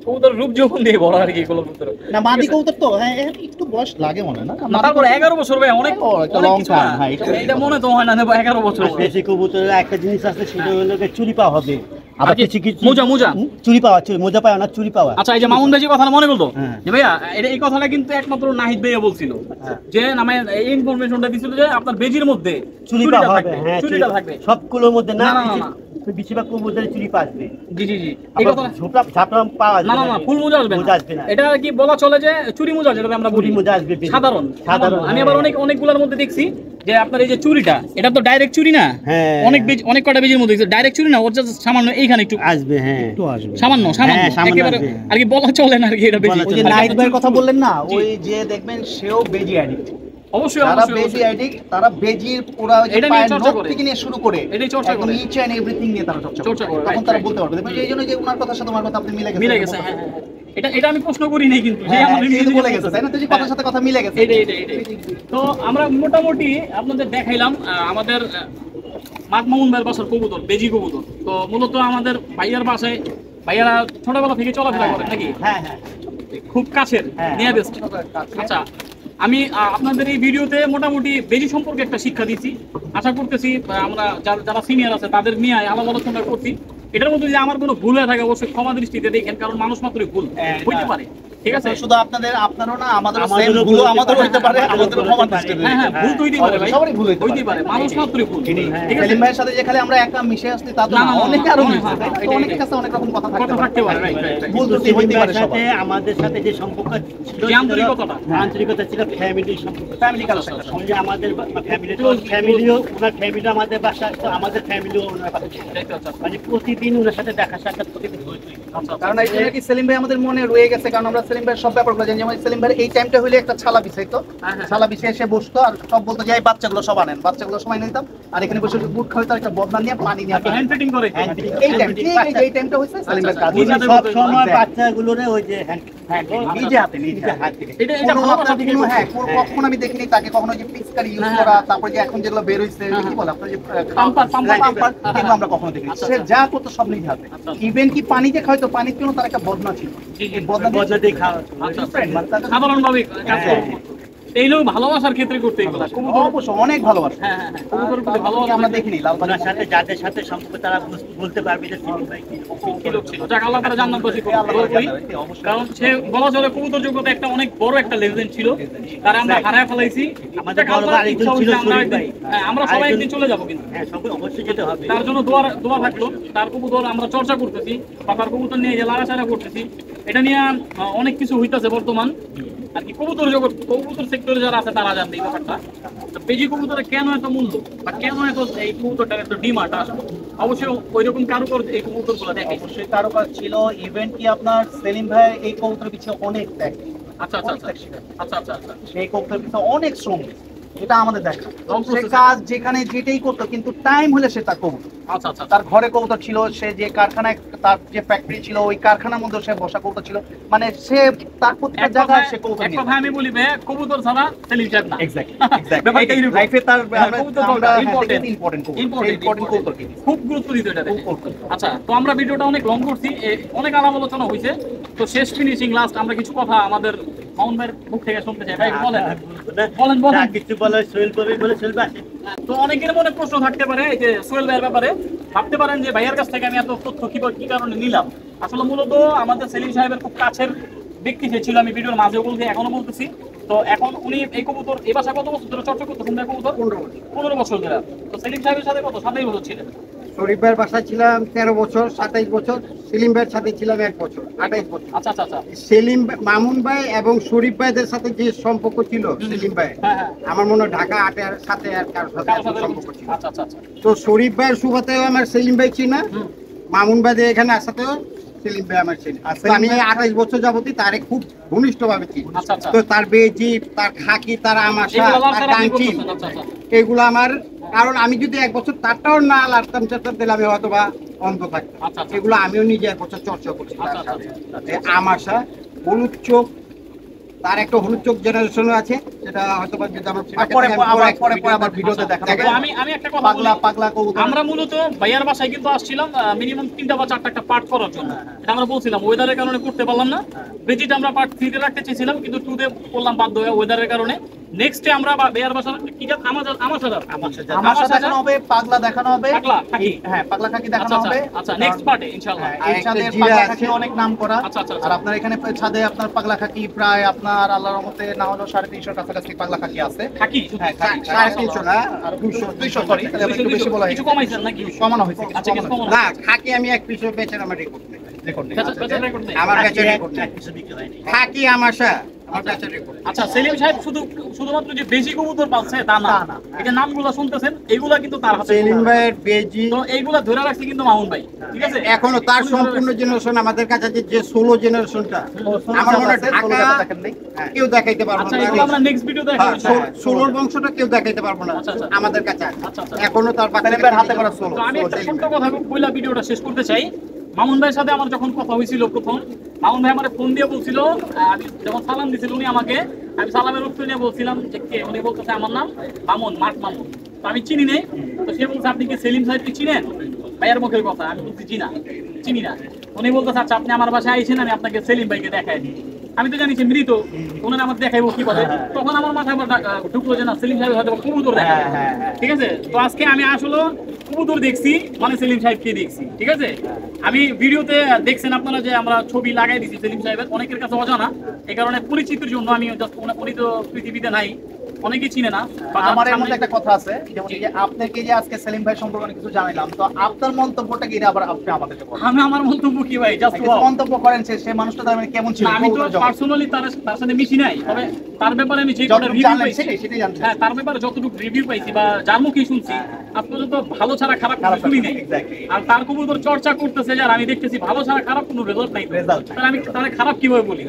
কবুতর রূপ যখন দিয়ে বড় আর কি কবুতর। না মাদি কবুতর তো হ্যাঁ একটু বয়স লাগে মনে হয় না? না তারপর এগারো বছর ভাই অনেক একটা লং না। হ্যাঁ, এটা- মনে তো হয় না নেব এগারো বছর আর দেশি কবুতরের একটা জিনিস আছে সেটা হলো চুরি পাওয়া হবে। আবার কিছু মোজা, মোজা? চুরি পাওয়া মোজা পায় না চুরি পাওয়া আচ্ছা এই যে মামুন ভাই যে কথাটা মনে করল হ্যাঁ। যে ভাইয়া এই কথাটা কিন্তু একমাত্র নাহিদ ভাইয়া বলছিল হ্যাঁ। যে নামে এই ইনফরমেশনটা দিছিল যে আপনার বেজির মধ্যে চুরি চুরিটা পাওয়া থাকবে হ্যাঁ চুরিটা থাকবে সবগুলোর মধ্যে না, না, না। বেশিরভাগ চুরি পাসবে জি জি জি। এই কথা ঝোপড়া ঝাপড়া পাওয়া না না না ফুল মোজা আসবে মোজা আসবে না। এটা কি বলা চলে যে চুরি মোজা যেটা আমরা বলি? মোজা আসবে সাধারণ। সাধারণ আমি হ্যাঁ। আবার অনেক অনেকগুলোর মধ্যে দেখছি যে আপনার এই যে চুরিটা এটা তো ডাইরেক্ট চুরি না? হ্যাঁ। অনেক বেজ অনেক কটা বেজের মধ্যে ডাইরেক্ট চুরি না ওর সামান্য এইখানে একটু আসবে হ্যাঁ। একটু আসবে। সামান্য সামান্য হ্যাঁ, সামান্য। একেবারে আর কি বলা চলে না আর কি এটা বলা ওই যে নাইট ভাইয়ের কথা বললেন না ওই যে দেখবেন সেও বেজি অ্যাডিক্ট অবশ্যই যারা বেজি। তারা বেজির পুরা ওই যে এটা নিয়ে পায়ের চর্চা করে। থেকে নিয়ে শুরু করে চর্চা করে। ইচ এন্ড এভরিথিং নিয়ে তারা চর্চা চর্চা করে, তখন তারা বলতে পারবে। এই জন্য যে ওনার কথার সাথে ওনার কথা আপনি মিলে গেছে মিলে গেছে হ্যাঁ হ্যাঁ, হ্যাঁ। এটা এটা আমি প্রশ্ন করি নাই কিন্তু যে হ্যাঁ আমাদের হ্যাঁ, বলে গেছে। তাই না? তো যে কথার। সাথে কথা মিলে গেছে। এটাই এটাই এটাই তো আমরা মোটামুটি আপনাদের দেখাইলাম আমাদের মাঠ মামুন ভাইয়ের বাসার কবুতর বেজি কবুতর। তো মূলত আমাদের ভাইয়ার বাসায় ভাইয়ারা ছোটবেলা থেকে চলাফেরা করে নাকি? হ্যাঁ হ্যাঁ। খুব কাছের। আচ্ছা আমি আপনাদের এই ভিডিওতে মোটামুটি বেজি সম্পর্কে একটা শিক্ষা দিচ্ছি। আশা করতেছি আমরা যারা- যারা সিনিয়র আছে তাদের নিয়ে আলাপ আলোচনা করছি। এটার মধ্যে যদি আমার কোনো ভুল হয়ে থাকে অবশ্যই ক্ষমা দৃষ্টিতে দেখেন কারণ মানুষ মাত্রই ভুল হ্যাঁ, হইতে পারে। ঠিক আছে শুধু আপনাদের আপনারও না আমাদেরও সেম ভুল আমাদেরও হতে পারে আমাদেরও আমাদের ক্ষমা। দৃষ্টিতে হ্যাঁ হ্যাঁ ভুল তো হইতেই পারে ভাই সবারই ভুল হইতে হইতেই পারে পারে। মানুষ মাত্রই ভুল ঠিক আছে ভাইয়ের সাথে যে খালি আমরা একটা মিশে আসছি তা তো না, অনেকে আরও তো? কাছে অনেক রকম কথা থাকতে থাকতে পারে. ভুল কিন্তু ত্রুটি হইতে সেলিম পারে সাথে আমাদের সাথে যে সম্পর্ক ছিল। হ্যাঁ, আন্তরিকতা ছিল ফ্যামিলির সম্পর্ক ফ্যামিলি যে আমাদের ফ্যামিলি ফ্যামিলিও ওনার ফ্যামিলি আমাদের বাসা তো আমাদের ফ্যামিলিও ওনার। দেখতে পাচ্ছেন। মানে প্রতিদিন ওনার সাথে দেখা সাক্ষাৎ প্রতিদিন হইতই আচ্ছা, আচ্ছা। কারণ এটা কি সেলিম ভাই আমাদের মনে রয়ে গেছে কারণ আমরা সেলিম ভাইয়ের সব ব্যাপারগুলো জানি যেমন সেলিম ভাইয়ের এই টাইমটা হইলে একটা ছালা বিছাইতো হ্যাঁ, হ্যাঁ। ছালা বিছিয়ে এসে বসতো আর সব বলতো যে এই বাচ্চাগুলো সব আনেন বাচ্চাগুলো সময় নিতাম আর এখানে বসে বুট খাইতো একটা বদনা নিয়ে পানি নিয়ে আচ্ছা, হ্যান্ড ফিটিং করে এই টাইম ঠিক এই এই টাইমটা হইছে সেলিম ভাইয়ের কাজ আচ্ছা, আচ্ছা। সব সময় Exactly. বাচ্চাগুলোরে ওই যে হ্যান্ড নিজে হাতে নিজে হাতে এটা এটা কোনো। হ্যাঁ কখনো আমি দেখিনি তাকে কখনো যে ইউজ হ্যাঁ, করা। তারপর যে এখন যেগুলো বের হইছে কি বলে আপনার যে পাম্পার, পাম্পার, পাম্পার এগুলো হ্যাঁ। আমরা কখনো দেখিনি আচ্ছা, সে আচ্ছা। যা করতো সব নিজে হাতে আচ্ছা। ইভেন কি পানিতে খাইতো পানির জন্য তার একটা বদনা ছিল। এই বদনা দিয়ে- খাওয়া আচ্ছা, তাদের- সাধারণভাবে কাজ এই লোক ভালোবাসার ক্ষেত্রে করতে অনেক ভালোবাসে। হ্যাঁ হ্যাঁ হ্যাঁ। প্রতি ভালোবাসা ভালোবাসা আমরা দেখিনি লাল সাথে যাদের সাথে সম্পর্ক তারা বলতে পারবে যে সিলিম ভাই কি কি লোক ছিল? যাক আল্লাহ তারা জান্নাতবাসী করুক, আল্লাহ দোয়া করি। জান্নাতবাসী, অবশ্যই। কারণ সে বলা চলে কবুতর জগতে একটা অনেক বড় একটা লেজেন্ড ছিল। তারা আমরা হারায় ফেলাইছি। আমাদের বড় আল্লাহর আরেকজন ছিল শরীফ ভাই। আমরা সবাই একদিন চলে যাব কিন্তু। হ্যাঁ সবাই অবশ্যই যেতে হবে। তার জন্য দোয়া দোয়া থাকল। তার কবুতর আমরা চর্চা করতেছি। বা তার কবুতর নিয়ে যে লাড়াচাড়া করতেছি এটা নিয়ে অনেক কিছু হইতাছে বর্তমান। আর কি কবুতর জগৎ কবুতর সেক্টরে যারা আছে তারা জানবে এই ব্যাপারটা। তো পেজি কবুতরে কেন এত মূল্য বা কেন এত এই কবুতরটার এত ডিমান্ড আসলো? অবশ্যই ওইরকম কারুকর এই কবুতরগুলো দেখে। অবশ্যই কারুকর ছিল ইভেন্ট কি আপনার সেলিম ভাই এই কবুতর পিছনে অনেক দেখে আচ্ছা আচ্ছা আচ্ছা। আচ্ছা আচ্ছা আচ্ছা। সেই কবুতর পিছনে অনেক শ্রম এটা আমাদের দেখা। সে কাজ যেখানে যেটাই করতো কিন্তু টাইম হলে সে তার কবুতর আচ্ছা আচ্ছা। তার ঘরে কবুতর ছিল সে যে কারখানায় তার যে ফ্যাক্টরি ছিল ওই কারখানার মধ্যে সে বসা কবুতর ছিল। মানে সে তার প্রত্যেকটা এক জায়গায় সে কবুতর নিয়ে আমি বলি কবুতর ছাড়া সেলিম না। *laughs* ব্যাপারটা এরকম। লাইফে তার আমরা কবুতর আমরা ইম্পর্টেন্ট ইম্পর্টেন্ট কবুতর। খুব গুরুত্ব দিতে এটা আচ্ছা তো আমরা ভিডিওটা অনেক লং করছি। অনেক আলাপ আলোচনা হয়েছে। তো শেষ ফিনিশিং লাস্ট আমরা কিছু কথা আমাদের মাউন ভাইয়ের মুখ থেকে শুনতে চাই। ভাই বলেন। বলেন, বলেন। কিছু বলে সোহেল কবি বলে সোহেল আসে। তো অনেকের মনে প্রশ্ন থাকতে পারে এই যে সোহেল ভাইয়ের ব্যাপারে। ভাবতে পারেন যে ভাইয়ের কাছ থেকে আমি এত তথ্য কি কি কারণে নিলাম? আসলে মূলত আমাদের সেলিম সাহেবের খুব কাছের ব্যক্তি যে ছিল আমি ভিডিওর মাঝেও বলছি এখনও বলতেছি। তো এখন উনি এই কবুতর এই বাসা কত বছর ধরে চর্চা ভাই কবুতর? পনেরো বছর। পনেরো বছর ধরে। তো সেলিম সাহেবের সাথে কত? সাতাইশ বছর ছিলেন। শরীফ ভাইয়ের বাসায় ছিলাম তেরো বছর সাতাইশ বছর সেলিম ভাইয়ের সাথে ছিলাম এক বছর আঠাইশ বছর। আচ্ছা আচ্ছা আচ্ছা। সেলিম মামুন ভাই এবং শরীফ ভাইদের সাথে যে সম্পর্ক ছিল সেলিম ভাই হ্যাঁ হ্যাঁ। আমার মনে হয় ঢাকা আটের সাথে আর কারোর সাথে সম্পর্ক ছিল। আচ্ছা আচ্ছা তো শরীফ ভাইয়ের সুবাতেও আমার সেলিম ভাই চিনা। মামুন ভাইদের এখানে আসাতেও সেলিম ভাই আমার চিনি আমি সেলিম ভাই- বছর যাবতই তারে খুব ঘনিষ্ঠ চিনি। আচ্ছা আচ্ছা। তো তার বেজিপ তার খাকি তার আমাশা আচ্ছা এগুলো আমার কারণ আমি যদি এক বছর তারটাও না লাড়তাম চারতাম তাহলে আমি হয়তো বা অন্ধ থাকতাম। এগুলো আমিও নিজে এক বছর চর্চা করছি। আমাশা হলুদ চোখ তার একটা হলুদ চোখ জেনারেশনও আছে সেটা হয়তো বা পরে পরে পরে ভিডিওতে আবার ভিডিওতে আচ্ছা, হবে আমি আমি একটা কথা পাগলা পাগলা কবুতর। আমরা মূলত ভাইয়ার বাসায় কিন্তু আসছিলাম মিনিমাম তিনটা বা চারটা একটা পার্ট করার জন্য। এটা আমরা বলছিলাম ওয়েদারের কারণে করতে পারলাম না। বেজিটা আমরা পার্ট থ্রিতে রাখতে চেয়েছিলাম কিন্তু টুতে করলাম বাধ্য হয়ে ওয়েদারের কারণে। নেক্সটে আমরা বা- ভাইয়ার বাসার কি জাত? আমার আমার সাথে আমার সাথে দেখানো হবে পাগলা দেখানো হবে। পাগলা, খাকি। হ্যাঁ পাগলা খাকি আচ্ছা দেখানো আচ্ছা হবে। আচ্ছা নেক্সট পার্টে ইনশাআল্লাহ। হ্যাঁ, এই ছাদের পাগলা খাকি অনেক নাম করা। আচ্ছা, আচ্ছা, আচ্ছা। আর আপনার এখানে ছাদে আপনার পাগলা খাকি প্রায় আপনার আল্লাহর রহমতে না সাড়ে তিনশোর কাছাকাছি পাগলা খাকি আছে। হ্যাঁ খাকি। সাড়ে তিনশো না? আর দুশো দুইশো সরি একটু বেশি বলা কিছু কমাইছেন নাকি? কমানো হয়েছে আচ্ছা কিছু না খাকি আমি এক পিসও বেচেন আমার রেকর্ড নেই। রেকর্ড নেই? আমার এক- রেকর্ড নেই। কিছু খাকি আমাশা আচ্ছা সেলিম সাহেব শুধু শুধুমাত্র যে বেশি কবুতর পালছে তা না। হ্যাঁ। এটা নামগুলো শুনতেছেন? এগুলা কিন্তু তার হাতে সেলিম ভাইয়ের বেজি তো এইগুলা ধরে রাখছে কিন্তু মামুন ভাই ঠিক আছে? এখনও তার সম্পূর্ণ জেনারেশন আমাদের কাছে আছে যে ষোলো জেনারেশনটা আমার মনে হয় ঢাকা হ্যাঁ, কেউ দেখাইতে পারব আচ্ছা না এগুলো আমরা নেক্সট ভিডিও দেখাবো হ্যাঁ, ইনশাআল্লাহ। ষোল- বংশটা কেউ দেখাইতে পারব না আচ্ছা, আচ্ছা। আমাদের কাছে আছে। আচ্ছা, আচ্ছা। এখনও তার হাতে করা ষোলো। তো আমি একটা কথা ভিডিওটা শেষ করতে চাই। মামুন ভাইয়ের সাথে আমার যখন কথা হয়েছিল প্রথম, মামুন ভাই আমার ফোন দিয়ে বলছিল আমি যখন সালাম দিয়েছিল উনি আমাকে, আমি সালামের উত্তর নিয়ে বলছিলাম যে কে, উনি বলতেছে আমার নাম মামুন মাঠ মামুন। তো আমি চিনি নেই তো সে বলছে, আপনি কি সেলিম সাহেবকে চিনেন? ভাইয়ের মুখের কথা, আমি বলছি চিনা চিনি না। উনি বলতেছে আচ্ছা আপনি আমার বাসায় আইছেন আমি আপনাকে সেলিম ভাইকে দেখাই দিই। আমি তো জানি যে মৃত ওনার আমার দেখাইবো কি বলে। তখন আমার মাথায় আমার ঢুকলো যে না সেলিম সাহেব হয়তো কবুতর হ্যাঁ, হ্যাঁ, হ্যাঁ। ঠিক আছে? তো আজকে আমি আসলে কবুতর দেখছি মানে সেলিম সাহেবকে দেখছি। ঠিক আছে? আমি ভিডিওতে দেখছেন আপনারা যে আমরা ছবি লাগাই দিচ্ছি সেলিম সাহেবের অনেকের কাছে অজানা। এই কারণে পরিচিতির জন্য আমি পরিচিত পৃথিবীতে নাই। অনেকেই চিনে না আমার এর মধ্যে একটা কথা আছে যেমন যে আপনাকে যে আজকে সেলিম ভাই সম্পর্কে অনেক কিছু জানাইলাম তো আপনার মন্তব্যটা কি? আবার আপনি আমাদেরকে বলেন। আমি আমার মন্তব্য কি ভাই? জাস্ট মন্তব্য করেন সে সেই মানুষটা তার মানে কেমন ছিল? আমি তো পার্সোনালি তার তার সাথে মিশি নাই তবে তার ব্যাপারে আমি যে কোনো রিভিউ পাইছি সেটাই হ্যাঁ তার ব্যাপারে যতটুকু রিভিউ পাইছি বা যার মুখে শুনছি পর্যন্ত ভালো ছাড়া খারাপ খারাপ কিছু শুনি নাই আর তার কবুতর চর্চা করতেছে যার আমি দেখতেছি ভালো ছাড়া খারাপ কোনো রেজাল্ট নাই। Result তাহলে আমি তাহলে খারাপ কীভাবে বলি?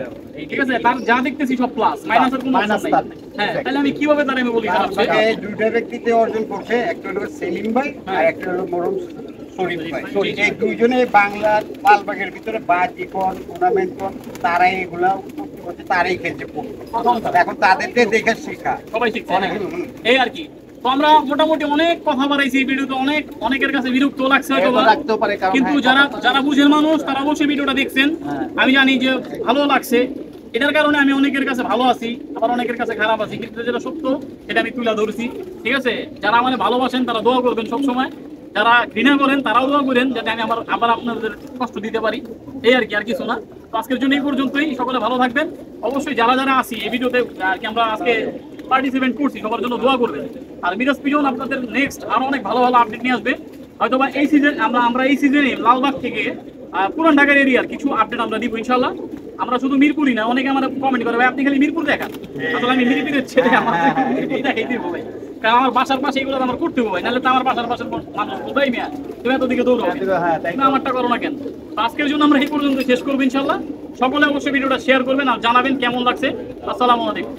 ঠিক আছে তার যা দেখতেছি সব প্লাস মাইনাসের কোনো নাই। হ্যাঁ তাহলে আমি কীভাবে তার আমি বলি খারাপ? এই দুইটা ব্যক্তিতে অর্জন করছে একটা হলো সেলিম ভাই আর একটা হলো মরম শরীফ ভাই। এই দুইজনে বাংলার লালবাগের ভিতরে বাজি কন টুর্নামেন্ট কন তারাই এগুলা তারাই খেলছে এখন তাদেরকে দেখে শেখা। সবাই শিখছে। এই আর কি। তো আমরা মোটামুটি অনেক কথা বাড়াইছি এই ভিডিওতে অনেক অনেকের কাছে বিরক্ত লাগছে কিন্তু হ্যাঁ, যারা যারা বুঝের মানুষ তারা অবশ্যই ভিডিওটা দেখছেন। হ্যাঁ। আমি জানি যে ভালো লাগছে। এটার কারণে আমি অনেকের কাছে ভালো আছি আবার অনেকের কাছে খারাপ আছি। কিন্তু যেটা সত্য এটা আমি তুলে ধরছি। ঠিক আছে? যারা আমাদের ভালোবাসেন তারা দোয়া করবেন সবসময়। যারা ঘৃণা করেন তারাও দোয়া করেন যাতে আমি আবার আবার আপনাদের কষ্ট দিতে পারি। এই আর কি আর কিছু না। তো আজকের জন্য এই পর্যন্তই। সকলে ভালো থাকবেন। অবশ্যই যারা যারা আছি এই ভিডিওতে আর কি আমরা আজকে পার্টিসিপেন্ট করছি সবার জন্য দোয়া করবেন। আর মিরাজ পিজন আপনাদের নেক্সট আরও অনেক ভালো ভালো আপডেট নিয়ে আসবে। হয়তো বা এই সিজন আমরা আমরা এই সিজনে লালবাগ থেকে পুরান ঢাকার এরিয়ার কিছু আপডেট আমরা দিব ইনশাল্লাহ আমরা শুধু মিরপুরই না অনেকে আমার কমেন্ট করে ভাই আপনি খালি মিরপুর দেখান। আসলে আমি মিরপুরের ছেলে আমার মিরপুরই দেখাই দিব ভাই। কারণ আমার বাসার পাশে এগুলো আমার করতে হবে নাহলে তো আমার বাসার পাশের মানুষ কোথায় মিয়া তুমি এত দিকে দৌড়ো হ্যাঁ, তাই তো। তুমি আমারটা করো না কেন? আজকের জন্য আমরা এই পর্যন্ত শেষ করব ইনশাল্লাহ সকলে অবশ্যই ভিডিওটা শেয়ার করবেন আর জানাবেন কেমন লাগছে। আসসালামু আলাইকুম।